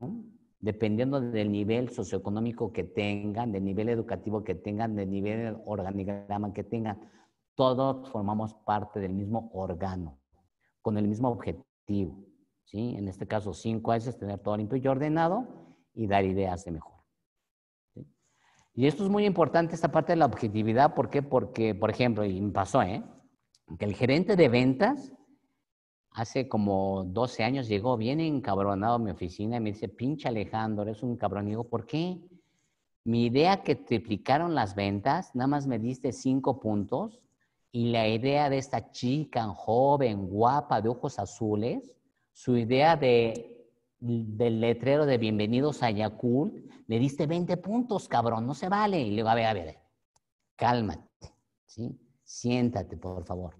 dependiendo del nivel socioeconómico que tengan, del nivel educativo que tengan, del nivel organigrama que tengan todos formamos parte del mismo órgano, con el mismo objetivo. ¿sí? En este caso, cinco es tener todo limpio y ordenado y dar ideas de mejora. Y esto es muy importante, esta parte de la objetividad. ¿Por qué? Porque, por ejemplo, y me pasó, ¿eh? Que el gerente de ventas hace como 12 años llegó bien encabronado a mi oficina y me dice, pinche Alejandro, eres un cabrón. Y digo, ¿por qué? Mi idea que triplicaron las ventas, nada más me diste cinco puntos y la idea de esta chica joven, guapa, de ojos azules, su idea de, del letrero de bienvenidos a Yakult, le diste 20 puntos, cabrón, no se vale. Y le digo, a ver, a ver, cálmate, ¿sí? Siéntate, por favor.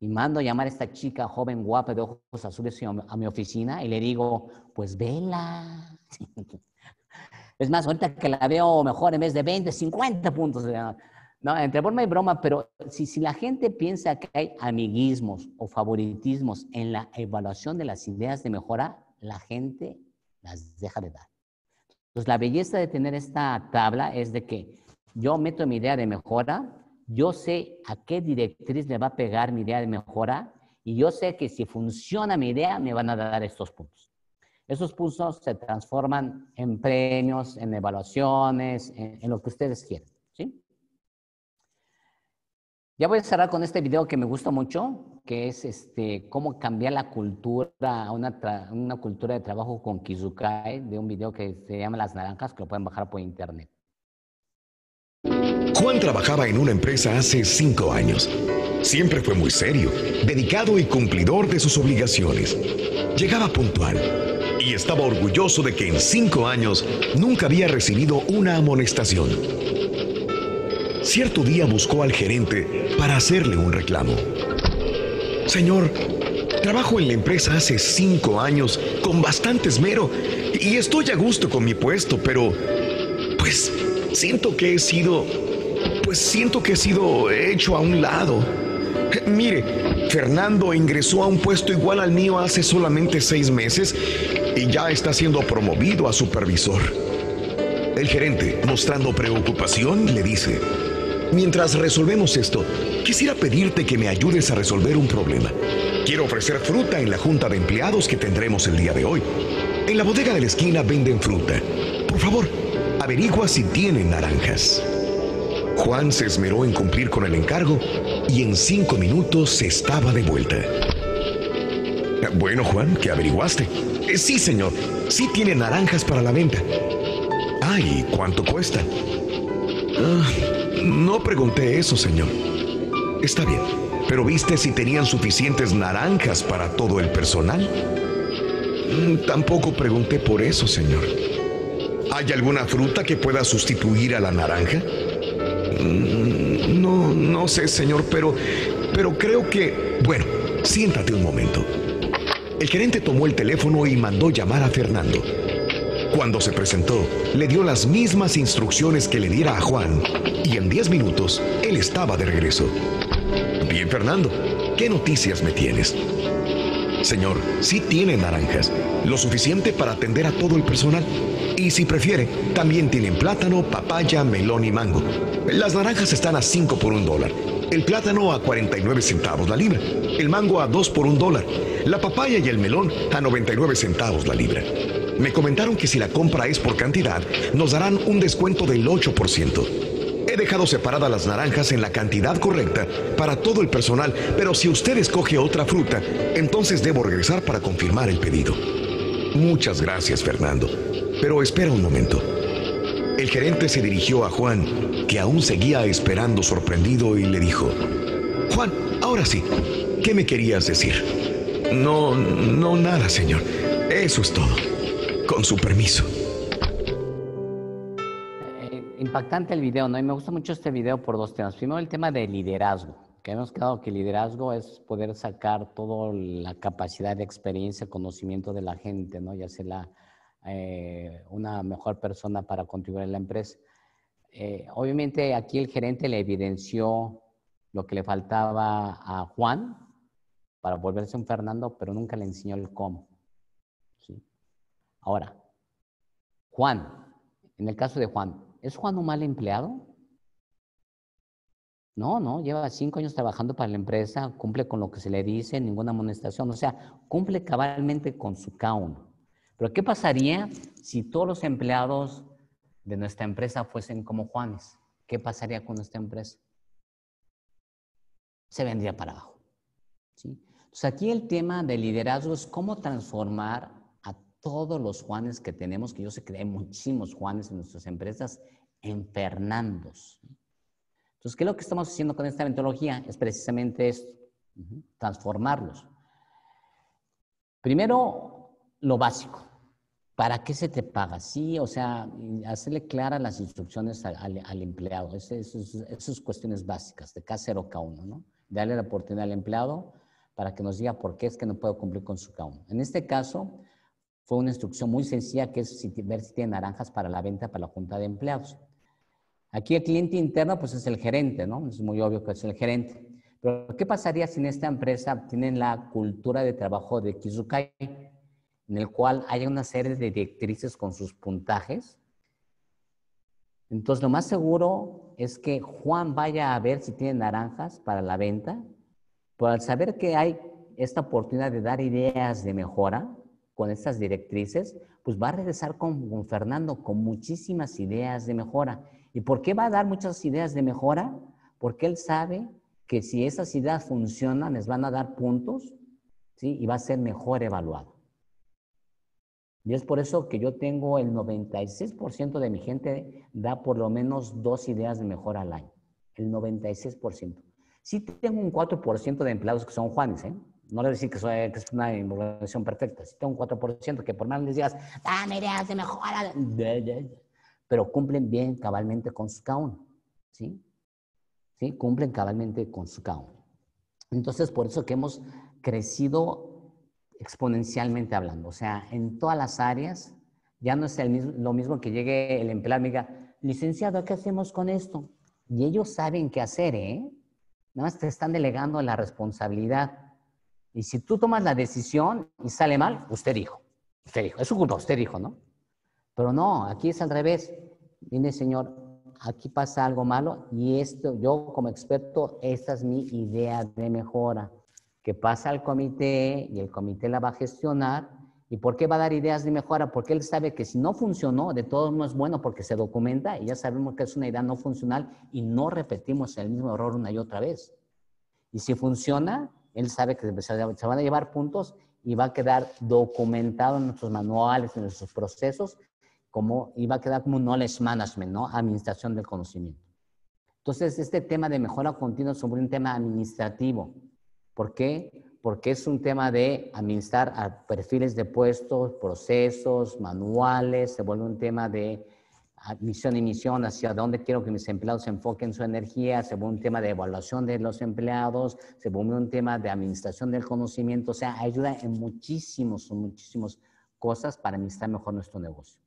Y mando a llamar a esta chica joven, guapa, de ojos azules a mi oficina y le digo, pues vela. <laughs> Es más, ahorita que la veo mejor, en vez de 20, 50 puntos. Entre forma y broma, pero si, la gente piensa que hay amiguismos o favoritismos en la evaluación de las ideas de mejora, la gente las deja de dar. Entonces, la belleza de tener esta tabla es de que yo meto mi idea de mejora, yo sé a qué directriz le va a pegar mi idea de mejora y yo sé que si funciona mi idea me van a dar estos puntos. Esos puntos se transforman en premios, en evaluaciones, en lo que ustedes quieran. ¿sí? Ya voy a cerrar con este video que me gusta mucho, que es este, cómo cambiar la cultura una, una cultura de trabajo con Kizukai, de un video que se llama Las Naranjas, que lo pueden bajar por internet. Juan trabajaba en una empresa hace cinco años. Siempre fue muy serio, dedicado y cumplidor de sus obligaciones. Llegaba puntual y estaba orgulloso de que en cinco años nunca había recibido una amonestación. Cierto día buscó al gerente para hacerle un reclamo. Señor, trabajo en la empresa hace cinco años con bastante esmero y estoy a gusto con mi puesto, pero pues siento que he sido, pues siento que he sido hecho a un lado. Mire, Fernando ingresó a un puesto igual al mío hace solamente seis meses y ya está siendo promovido a supervisor. El gerente, mostrando preocupación, le dice, Mientras resolvemos esto, quisiera pedirte que me ayudes a resolver un problema. Quiero ofrecer fruta en la junta de empleados que tendremos el día de hoy. En la bodega de la esquina venden fruta. Por favor, averigua si tienen naranjas. Juan se esmeró en cumplir con el encargo y en cinco minutos estaba de vuelta. Bueno, Juan, ¿qué averiguaste? Eh, sí, señor. Sí tiene naranjas para la venta. Ay, ¿cuánto cuesta? Ah, no pregunté eso, señor. Está bien. pero viste si tenían suficientes naranjas para todo el personal. Mm, tampoco pregunté por eso, señor. ¿Hay alguna fruta que pueda sustituir a la naranja? Mm, no, no sé, señor, pero, pero creo que... Bueno, siéntate un momento. El gerente tomó el teléfono y mandó llamar a Fernando. Cuando se presentó, le dio las mismas instrucciones que le diera a Juan y en 10 minutos él estaba de regreso. Bien, Fernando, ¿qué noticias me tienes? Señor, sí tiene naranjas, lo suficiente para atender a todo el personal. Y si prefiere, también tienen plátano, papaya, melón y mango. Las naranjas están a 5 por un dólar, el plátano a 49 centavos la libra, el mango a 2 por un dólar, la papaya y el melón a 99 centavos la libra. Me comentaron que si la compra es por cantidad, nos darán un descuento del 8%. He dejado separadas las naranjas en la cantidad correcta para todo el personal, pero si usted escoge otra fruta, entonces debo regresar para confirmar el pedido. Muchas gracias, Fernando. Pero espera un momento. El gerente se dirigió a Juan, que aún seguía esperando sorprendido, y le dijo, Juan, ahora sí, ¿qué me querías decir? No, no nada, señor. Eso es todo. Con su permiso. Eh, impactante el video, ¿no? Y me gusta mucho este video por dos temas. Primero, el tema de liderazgo, que hemos quedado que liderazgo es poder sacar toda la capacidad de experiencia, conocimiento de la gente, ¿no? Ya sea la, eh, una mejor persona para contribuir a la empresa. Eh, obviamente aquí el gerente le evidenció lo que le faltaba a Juan para volverse un Fernando, pero nunca le enseñó el cómo. Ahora, Juan, en el caso de Juan, ¿es Juan un mal empleado? No, no, lleva cinco años trabajando para la empresa, cumple con lo que se le dice, ninguna amonestación, o sea, cumple cabalmente con su count. Pero ¿qué pasaría si todos los empleados de nuestra empresa fuesen como Juanes? ¿Qué pasaría con nuestra empresa? Se vendría para abajo. ¿sí? Entonces aquí el tema del liderazgo es cómo transformar todos los Juanes que tenemos, que yo sé que hay muchísimos Juanes en nuestras empresas, en Fernandos. Entonces, ¿qué es lo que estamos haciendo con esta metodología? Es precisamente esto, transformarlos. Primero, lo básico. ¿Para qué se te paga? Sí, o sea, hacerle claras las instrucciones al, empleado. Esas cuestiones básicas de K0, K1, ¿no? Darle la oportunidad al empleado para que nos diga por qué es que no puedo cumplir con su K1. En este caso, fue una instrucción muy sencilla que es ver si tiene naranjas para la venta para la junta de empleados. Aquí el cliente interno pues es el gerente, ¿no? Es muy obvio que es el gerente. Pero ¿qué pasaría si en esta empresa tienen la cultura de trabajo de Kizukai, en el cual hay una serie de directrices con sus puntajes? Entonces lo más seguro es que Juan vaya a ver si tiene naranjas para la venta, pero al saber que hay esta oportunidad de dar ideas de mejora, con estas directrices, pues va a regresar con, Fernando con muchísimas ideas de mejora. ¿Y por qué va a dar muchas ideas de mejora? Porque él sabe que si esas ideas funcionan, les van a dar puntos, ¿sí? Y va a ser mejor evaluado. Y es por eso que yo tengo el 96% de mi gente da por lo menos dos ideas de mejora al año. El 96%. Sí tengo un 4% de empleados que son Juanes, ¿eh? No le decir que, soy, que es una involucración perfecta. Si tengo un 4%, que por más les digas, dame ideas de mejora, pero cumplen bien cabalmente con su count. ¿sí? ¿Sí? Cumplen cabalmente con su count. Entonces, por eso que hemos crecido exponencialmente hablando. O sea, en todas las áreas, ya no es el mismo, lo mismo que llegue el empleado y diga, licenciado, ¿qué hacemos con esto? Y ellos saben qué hacer, ¿eh? Nada más te están delegando la responsabilidad. Y si tú tomas la decisión y sale mal, usted dijo. Usted dijo. Es su culpa, usted dijo, ¿no? Pero no, aquí es al revés. Mire, señor, aquí pasa algo malo y esto, yo como experto, esta es mi idea de mejora. Que pasa al comité y el comité la va a gestionar. ¿Y por qué va a dar ideas de mejora? Porque él sabe que si no funcionó, de todo no es bueno porque se documenta y ya sabemos que es una idea no funcional y no repetimos el mismo error una y otra vez. Y si funciona, él sabe que se van a llevar puntos y va a quedar documentado en nuestros manuales, en nuestros procesos, como, y va a quedar como knowledge management, ¿no? Administración del conocimiento. Entonces, este tema de mejora continua sobre un tema administrativo. ¿Por qué? Porque es un tema de administrar a perfiles de puestos, procesos, manuales, se vuelve un tema de misión y misión, hacia dónde quiero que mis empleados enfoquen su energía, se vuelve un tema de evaluación de los empleados, se vuelve un tema de administración del conocimiento, o sea, ayuda en muchísimos, muchísimas cosas para administrar mejor nuestro negocio.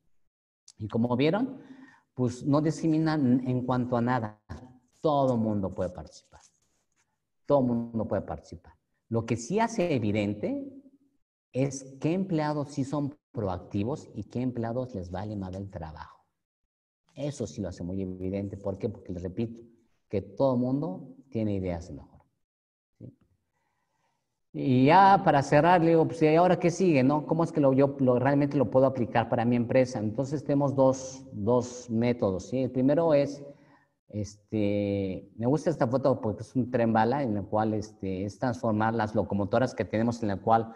Y como vieron, pues no discriminan en cuanto a nada. Todo mundo puede participar. Todo mundo puede participar. Lo que sí hace evidente es qué empleados sí son proactivos y qué empleados les vale más el trabajo. Eso sí lo hace muy evidente. ¿Por qué? Porque les repito, que todo mundo tiene ideas de mejor. Y ya para cerrar, le digo, pues, ¿y ahora qué sigue? No? ¿Cómo es que yo realmente lo puedo aplicar para mi empresa? Entonces tenemos dos, dos métodos. ¿sí? El primero es, este, me gusta esta foto porque es un tren bala en el cual este, es transformar las locomotoras que tenemos en la cual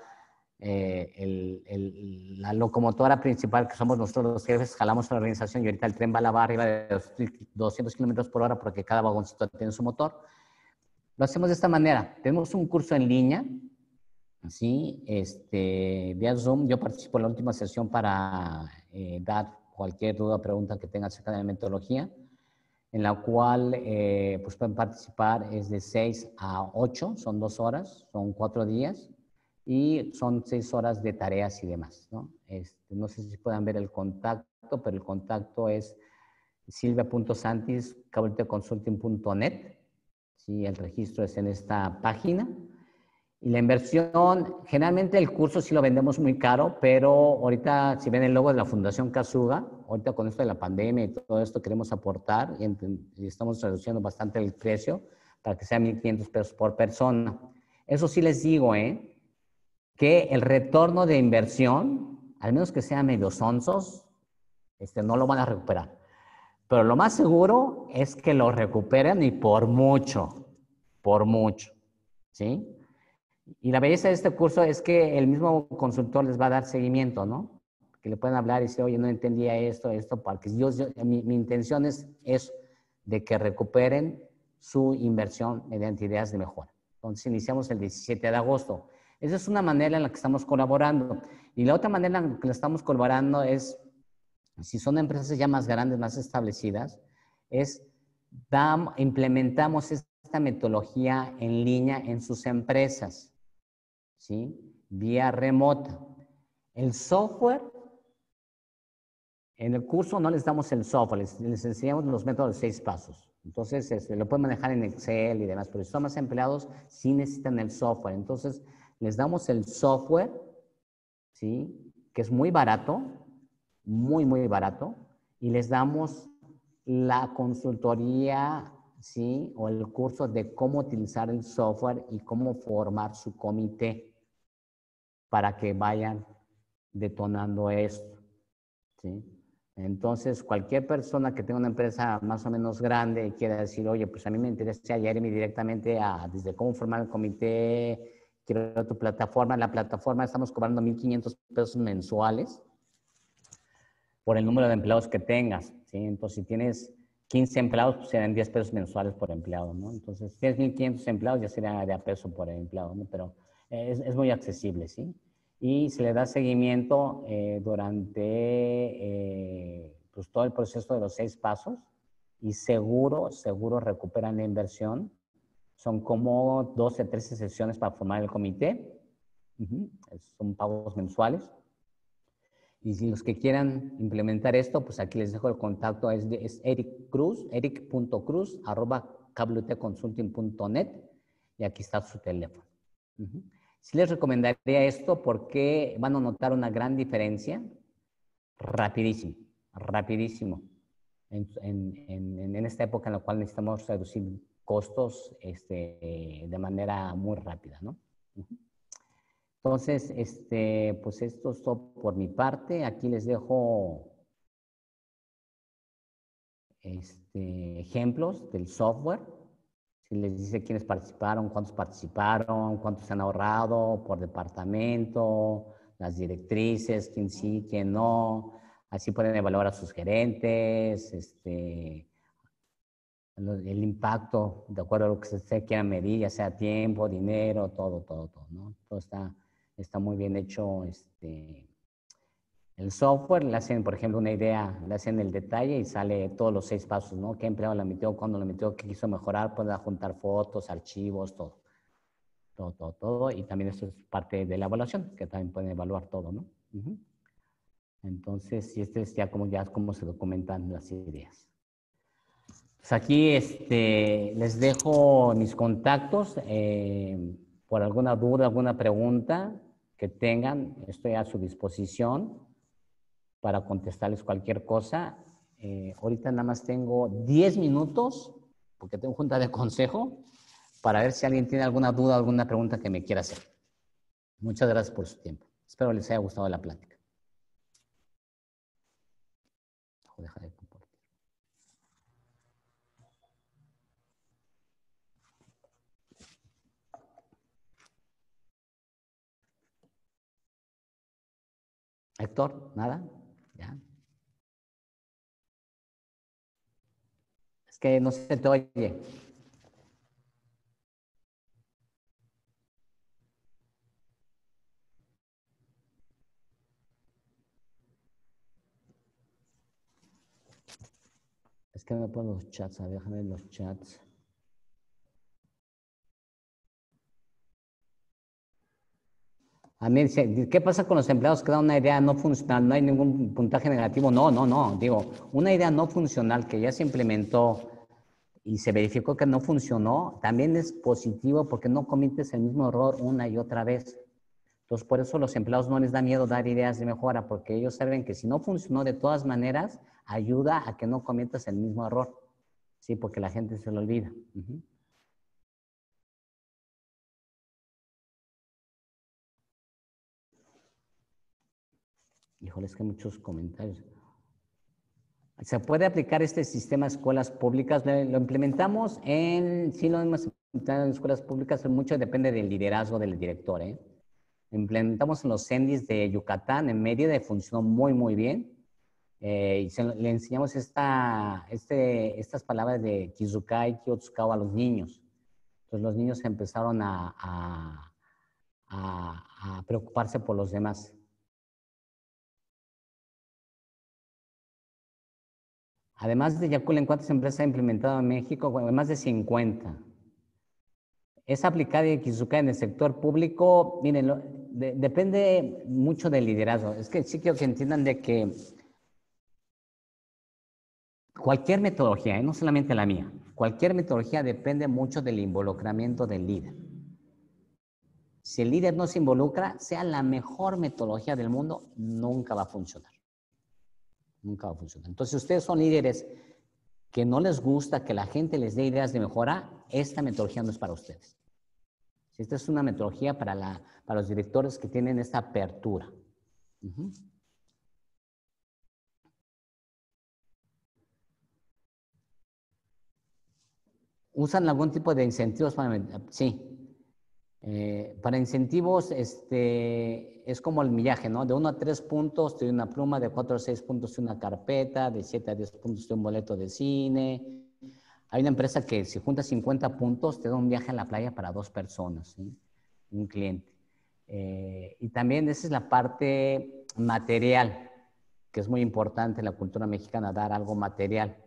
eh, el, la locomotora principal que somos nosotros los jefes jalamos la organización y ahorita el tren va arriba de 200 kilómetros por hora porque cada vagoncito tiene su motor lo hacemos de esta manera. Tenemos un curso en línea, ¿sí? Este, vía Zoom. Yo participo en la última sesión para eh, dar cualquier duda o pregunta que tengan acerca de la metodología, en la cual eh, pues pueden participar es de 6 a 8, son dos horas, son cuatro días y son seis horas de tareas y demás. No, este, no sé si puedan ver el contacto, pero el contacto es silvia.santis.consulting.net ¿sí? El registro es en esta página. Y la inversión, generalmente el curso sí lo vendemos muy caro, pero ahorita si ven el logo de la Fundación Kazuga, ahorita con esto de la pandemia y todo esto queremos aportar y, estamos reduciendo bastante el precio para que sea 1.500 pesos por persona. Eso sí les digo, ¿eh? Que el retorno de inversión, al menos que sean medio sonsos, este, no lo van a recuperar. Pero lo más seguro es que lo recuperen y por mucho, por mucho, ¿sí? Y la belleza de este curso es que el mismo consultor les va a dar seguimiento, ¿no? Que le pueden hablar y decir, oye, no entendía esto, esto, porque yo, mi, mi, intención es eso, de que recuperen su inversión mediante ideas de mejora. Entonces iniciamos el 17 de agosto. Esa es una manera en la que estamos colaborando. Y la otra manera en la que estamos colaborando es si son empresas ya más grandes, más establecidas, es implementamos esta metodología en línea en sus empresas, ¿sí? Vía remota. El software, en el curso no les damos el software, les, enseñamos los métodos de seis pasos. Entonces, este, lo pueden manejar en Excel y demás, pero si son más empleados, sí necesitan el software. Entonces, les damos el software, ¿sí? Que es muy barato, muy, muy barato y les damos la consultoría, ¿sí? O el curso de cómo utilizar el software y cómo formar su comité para que vayan detonando esto, ¿sí? Entonces, cualquier persona que tenga una empresa más o menos grande y quiera decir, oye, pues a mí me interesa irme directamente a desde cómo formar el comité, quiero tu plataforma. la plataforma estamos cobrando 1.500 pesos mensuales por el número de empleados que tengas. ¿sí? Entonces, si tienes 15 empleados, pues serán 10 pesos mensuales por empleado, ¿no? Entonces, si tienes 1.500 empleados, ya sería de a peso por empleado, ¿no? Pero es, es, muy accesible, ¿sí? Y se le da seguimiento eh, durante eh, pues todo el proceso de los seis pasos y seguro, seguro recuperan la inversión. Son como 12, 13 sesiones para formar el comité. Son pagos mensuales. Y si los que quieran implementar esto, pues aquí les dejo el contacto, es, de, es Eric Cruz, eric.cruz, arroba net y aquí está su teléfono. Sí les recomendaría esto porque van a notar una gran diferencia rapidísimo, rapidísimo, en, en, en, esta época en la cual necesitamos reducir costos este, de manera muy rápida, ¿no? Entonces, este, pues esto es todo por mi parte. Aquí les dejo este, ejemplos del software. Si les dice quiénes participaron, cuántos participaron, cuántos han ahorrado por departamento, las directrices, quién sí, quién no. Así pueden evaluar a sus gerentes, este, el impacto de acuerdo a lo que se quiera medir, ya sea tiempo, dinero, todo, todo, todo, ¿no? Todo está, está muy bien hecho. Este, el software le hacen, por ejemplo, una idea, le hacen el detalle y sale todos los seis pasos, ¿no? ¿Qué empleado la metió, cuándo lo metió, qué quiso mejorar? Puede juntar fotos, archivos, todo. Todo, todo, todo. Y también eso es parte de la evaluación, que también pueden evaluar todo, ¿no? Entonces, y este es ya como, ya como se documentan las ideas. Pues aquí este, les dejo mis contactos. Eh, por alguna duda, alguna pregunta que tengan, estoy a su disposición para contestarles cualquier cosa. Eh, ahorita nada más tengo 10 minutos, porque tengo junta de consejo, para ver si alguien tiene alguna duda, alguna pregunta que me quiera hacer. Muchas gracias por su tiempo. Espero les haya gustado la plática. Deja de Héctor, ¿nada? ¿Ya? Es que no se te oye. Es que me pongo los chats, a ver, déjame los chats. A mí dice, ¿qué pasa con los empleados que dan una idea no funcional? No hay ningún puntaje negativo. No, no, no. Digo, una idea no funcional que ya se implementó y se verificó que no funcionó, también es positivo porque no cometes el mismo error una y otra vez. Entonces, por eso los empleados no les da miedo dar ideas de mejora, porque ellos saben que si no funcionó de todas maneras, ayuda a que no cometas el mismo error. Sí, porque la gente se lo olvida. Híjole, es que muchos comentarios. ¿Se puede aplicar este sistema a escuelas públicas? Lo implementamos en, sí lo hemos implementado en escuelas públicas, mucho depende del liderazgo del director. ¿eh? Implementamos en los CENDIS de Yucatán, en Mérida, y funcionó muy, muy bien. Eh, y le enseñamos esta, este, estas palabras de Kizukai y Kyotsukao a los niños. Entonces los niños empezaron a, a, a preocuparse por los demás. Además de Yakult, cuántas empresas ha implementado en México? Bueno, más de 50. ¿Es aplicada y en el sector público? Miren, depende mucho del liderazgo. Es que sí quiero que entiendan de que cualquier metodología, ¿eh? no solamente la mía, cualquier metodología depende mucho del involucramiento del líder. Si el líder no se involucra, sea la mejor metodología del mundo, nunca va a funcionar. Nunca va a funcionar. Entonces, ustedes son líderes que no les gusta que la gente les dé ideas de mejora, esta metodología no es para ustedes. Esta es una metodología para, la, para los directores que tienen esta apertura. ¿Usan algún tipo de incentivos para... Sí, eh, para incentivos, este, es como el millaje, ¿no? De 1 a 3 puntos te doy una pluma, de 4 a 6 puntos te una carpeta, de 7 a 10 puntos te un boleto de cine. Hay una empresa que si junta 50 puntos te da un viaje a la playa para dos personas, un cliente. Eh, y también esa es la parte material, que es muy importante en la cultura mexicana, dar algo material.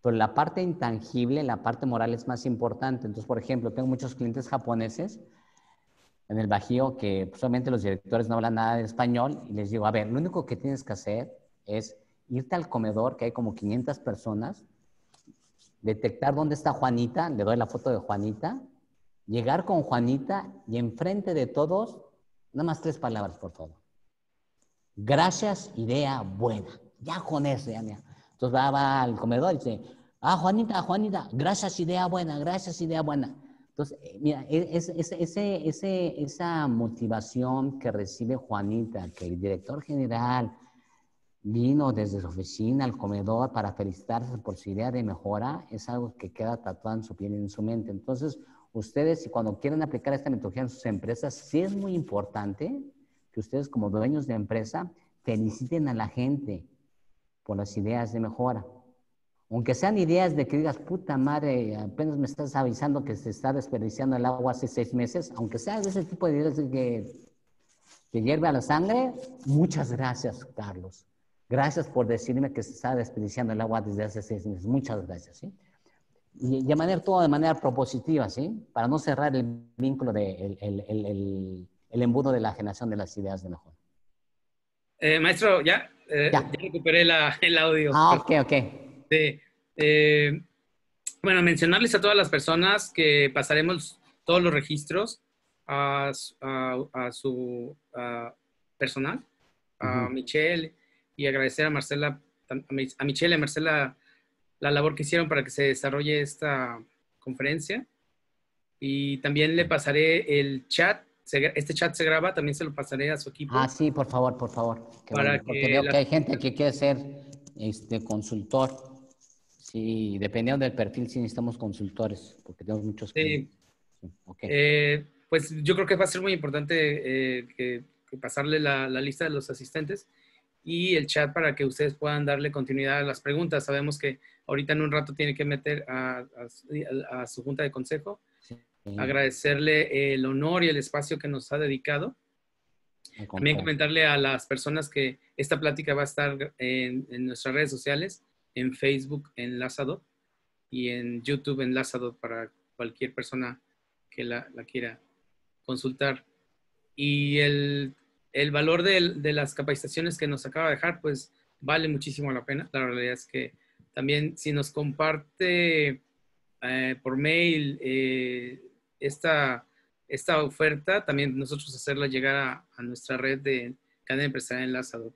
Pero la parte intangible, la parte moral es más importante. Entonces, por ejemplo, tengo muchos clientes japoneses en el Bajío que solamente los directores no hablan nada de español y les digo, a ver, lo único que tienes que hacer es irte al comedor, que hay como 500 personas, detectar dónde está Juanita, le doy la foto de Juanita, llegar con Juanita y enfrente de todos, nada más tres palabras, por favor. Gracias, idea buena. Ya con eso, ya, mira. Entonces va, va al comedor y dice, ah, Juanita, Juanita, gracias, idea buena, gracias, idea buena. Entonces, eh, mira, e, es, ese, ese, esa motivación que recibe Juanita, que el director general vino desde su oficina al comedor para felicitarse por su idea de mejora, es algo que queda tatuado en su piel y en su mente. Entonces, ustedes, cuando quieren aplicar esta metodología en sus empresas, sí es muy importante que ustedes como dueños de empresa feliciten a la gente por las ideas de mejora. Aunque sean ideas de que digas, puta madre, apenas me estás avisando que se está desperdiciando el agua hace seis meses, aunque sea de ese tipo de ideas de que, que hierve a la sangre, muchas gracias, Carlos. Gracias por decirme que se está desperdiciando el agua desde hace seis meses. Muchas gracias, ¿sí? Y de manera, todo de manera propositiva, ¿sí? Para no cerrar el vínculo de el, el, el, embudo de la generación de las ideas de mejor. Eh, maestro, ya, eh, ya. recuperé la, el audio. Ah, ok, ok. Eh, bueno, mencionarles a todas las personas que pasaremos todos los registros a, a, su personal, a Michelle, y agradecer a Marcela, a Michelle y a Marcela la labor que hicieron para que se desarrolle esta conferencia. Y también le pasaré el chat. Este chat se graba, también se lo pasaré a su equipo. Ah, sí, por favor, por favor. para porque veo que hay gente que quiere ser este, consultor. Sí, dependiendo del perfil, sí necesitamos consultores, porque tenemos muchos. Sí. Eh, pues yo creo que va a ser muy importante eh, que, pasarle la, lista de los asistentes y el chat para que ustedes puedan darle continuidad a las preguntas. Sabemos que ahorita en un rato tiene que meter a, a, su junta de consejo. Agradecerle el honor y el espacio que nos ha dedicado. También comentarle a las personas que esta plática va a estar en, en nuestras redes sociales en Facebook en Lazadot y en YouTube en Lazadot para cualquier persona que la, quiera consultar. Y el, valor de, las capacitaciones que nos acaba de dejar, pues vale muchísimo la pena. La realidad es que también si nos comparte eh, por mail eh, esta, esta oferta, también nosotros hacerla llegar a, nuestra red de cadena empresarial en Lazadot.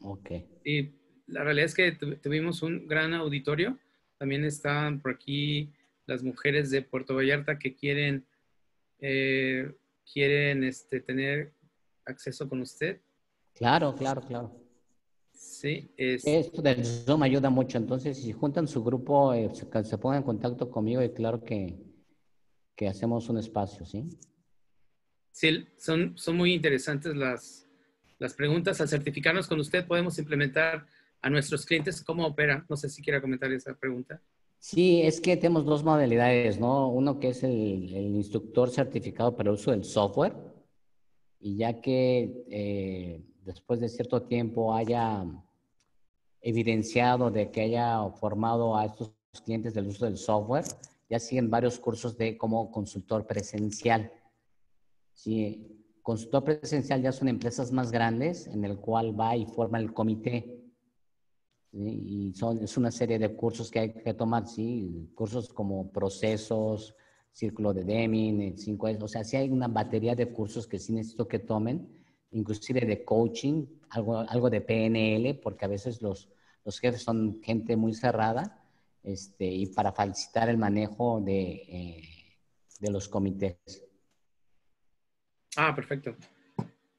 Ok. Y la realidad es que tuvimos un gran auditorio. También están por aquí las mujeres de Puerto Vallarta que quieren, eh, quieren este, tener acceso con usted. Claro, claro, claro. Sí, es... Esto del Zoom ayuda mucho. Entonces, si juntan su grupo, eh, se, pongan en contacto conmigo y claro que, que hacemos un espacio, ¿sí? Sí, son, son muy interesantes las, las preguntas. Al certificarnos con usted, podemos implementar a nuestros clientes, ¿cómo opera? No sé si quiera comentar esa pregunta. Sí, es que tenemos dos modalidades, ¿no? Uno que es el, instructor certificado para el uso del software, y ya que eh, después de cierto tiempo haya evidenciado de que haya formado a estos clientes del uso del software, ya siguen varios cursos de como consultor presencial. Sí, consultor presencial ya son empresas más grandes en el cual va y forma el comité y son, es una serie de cursos que hay que tomar, sí, cursos como procesos, círculo de Deming, 5 o sea, sí hay una batería de cursos que sí necesito que tomen, inclusive de coaching, algo, algo de PNL, porque a veces los, los jefes son gente muy cerrada, este, y para facilitar el manejo de, eh, de los comités. Ah, perfecto.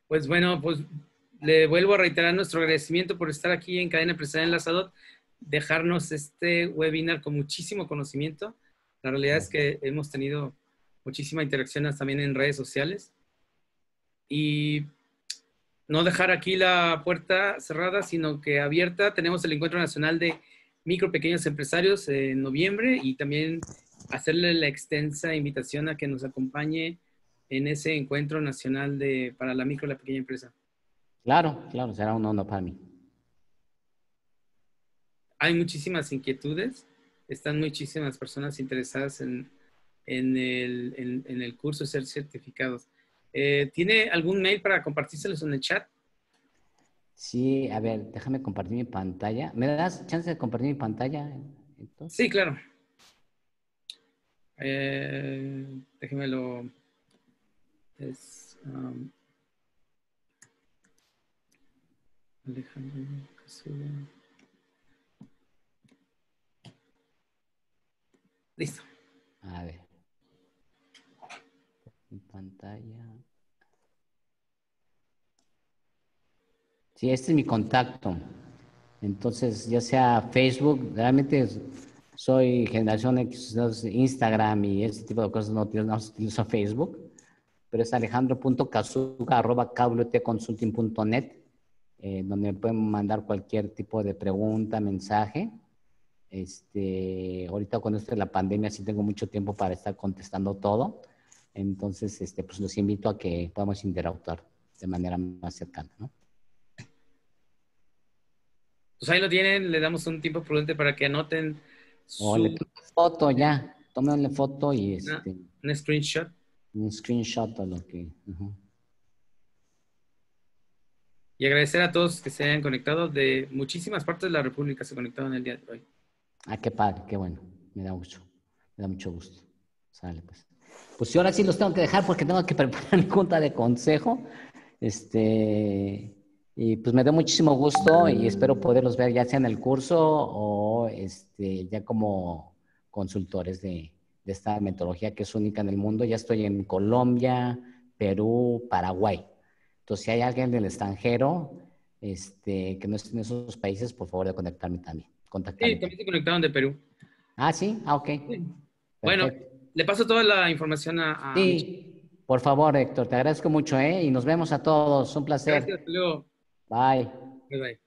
Pues bueno, pues le vuelvo a reiterar nuestro agradecimiento por estar aquí en Cadena Empresarial Enlazadot, dejarnos este webinar con muchísimo conocimiento. La realidad es que hemos tenido muchísimas interacciones también en redes sociales. Y no dejar aquí la puerta cerrada, sino que abierta. Tenemos el Encuentro Nacional de Micro Pequeños Empresarios en noviembre y también hacerle la extensa invitación a que nos acompañe en ese encuentro nacional de, para la micro y la pequeña empresa. Claro, claro, será un honor para mí. Hay muchísimas inquietudes, están muchísimas personas interesadas en, el, curso ser certificados. Eh, ¿Tiene algún mail para compartírselos en el chat? Sí, a ver, déjame compartir mi pantalla. ¿Me das chance de compartir mi pantalla? Sí, claro. Eh, déjemelo. Es, um, Alejandro Listo. A ver. Mi pantalla. Sí, este es mi contacto. Entonces, ya sea Facebook, realmente soy generación X, Instagram y ese tipo de cosas no, no utilizo Facebook, pero es alejandro.casuga arroba eh, donde pueden mandar cualquier tipo de pregunta, mensaje. Este, ahorita con esto de la pandemia sí tengo mucho tiempo para estar contestando todo. Entonces, este, pues los invito a que podamos interactuar de manera más cercana, ¿no? Pues ahí lo tienen, le damos un tiempo prudente para que anoten su... O le foto ya, tómenle foto y este... un screenshot. Un screenshot de lo que... Y agradecer a todos que se hayan conectado de muchísimas partes de la República, se conectaron el día de hoy. Ah, qué padre, qué bueno. Me da mucho, me da mucho gusto. Sale, pues. Pues ahora sí los tengo que dejar porque tengo que <laughs> preparar mi junta de consejo. Este, y pues me da muchísimo gusto y espero poderlos ver ya sea en el curso o este, ya como consultores de esta metodología que es única en el mundo. Ya estoy en Colombia, Perú, Paraguay. Entonces, si hay alguien del extranjero este, que no esté en esos países, por favor de conectarme también. Sí, también se conectaron de Perú. Ah, sí, ah, ok. Bueno, le paso toda la información a... Sí, por favor, Héctor, te agradezco mucho, ¿eh? Y nos vemos a todos. Un placer. Gracias, luego. Bye. Bye, bye.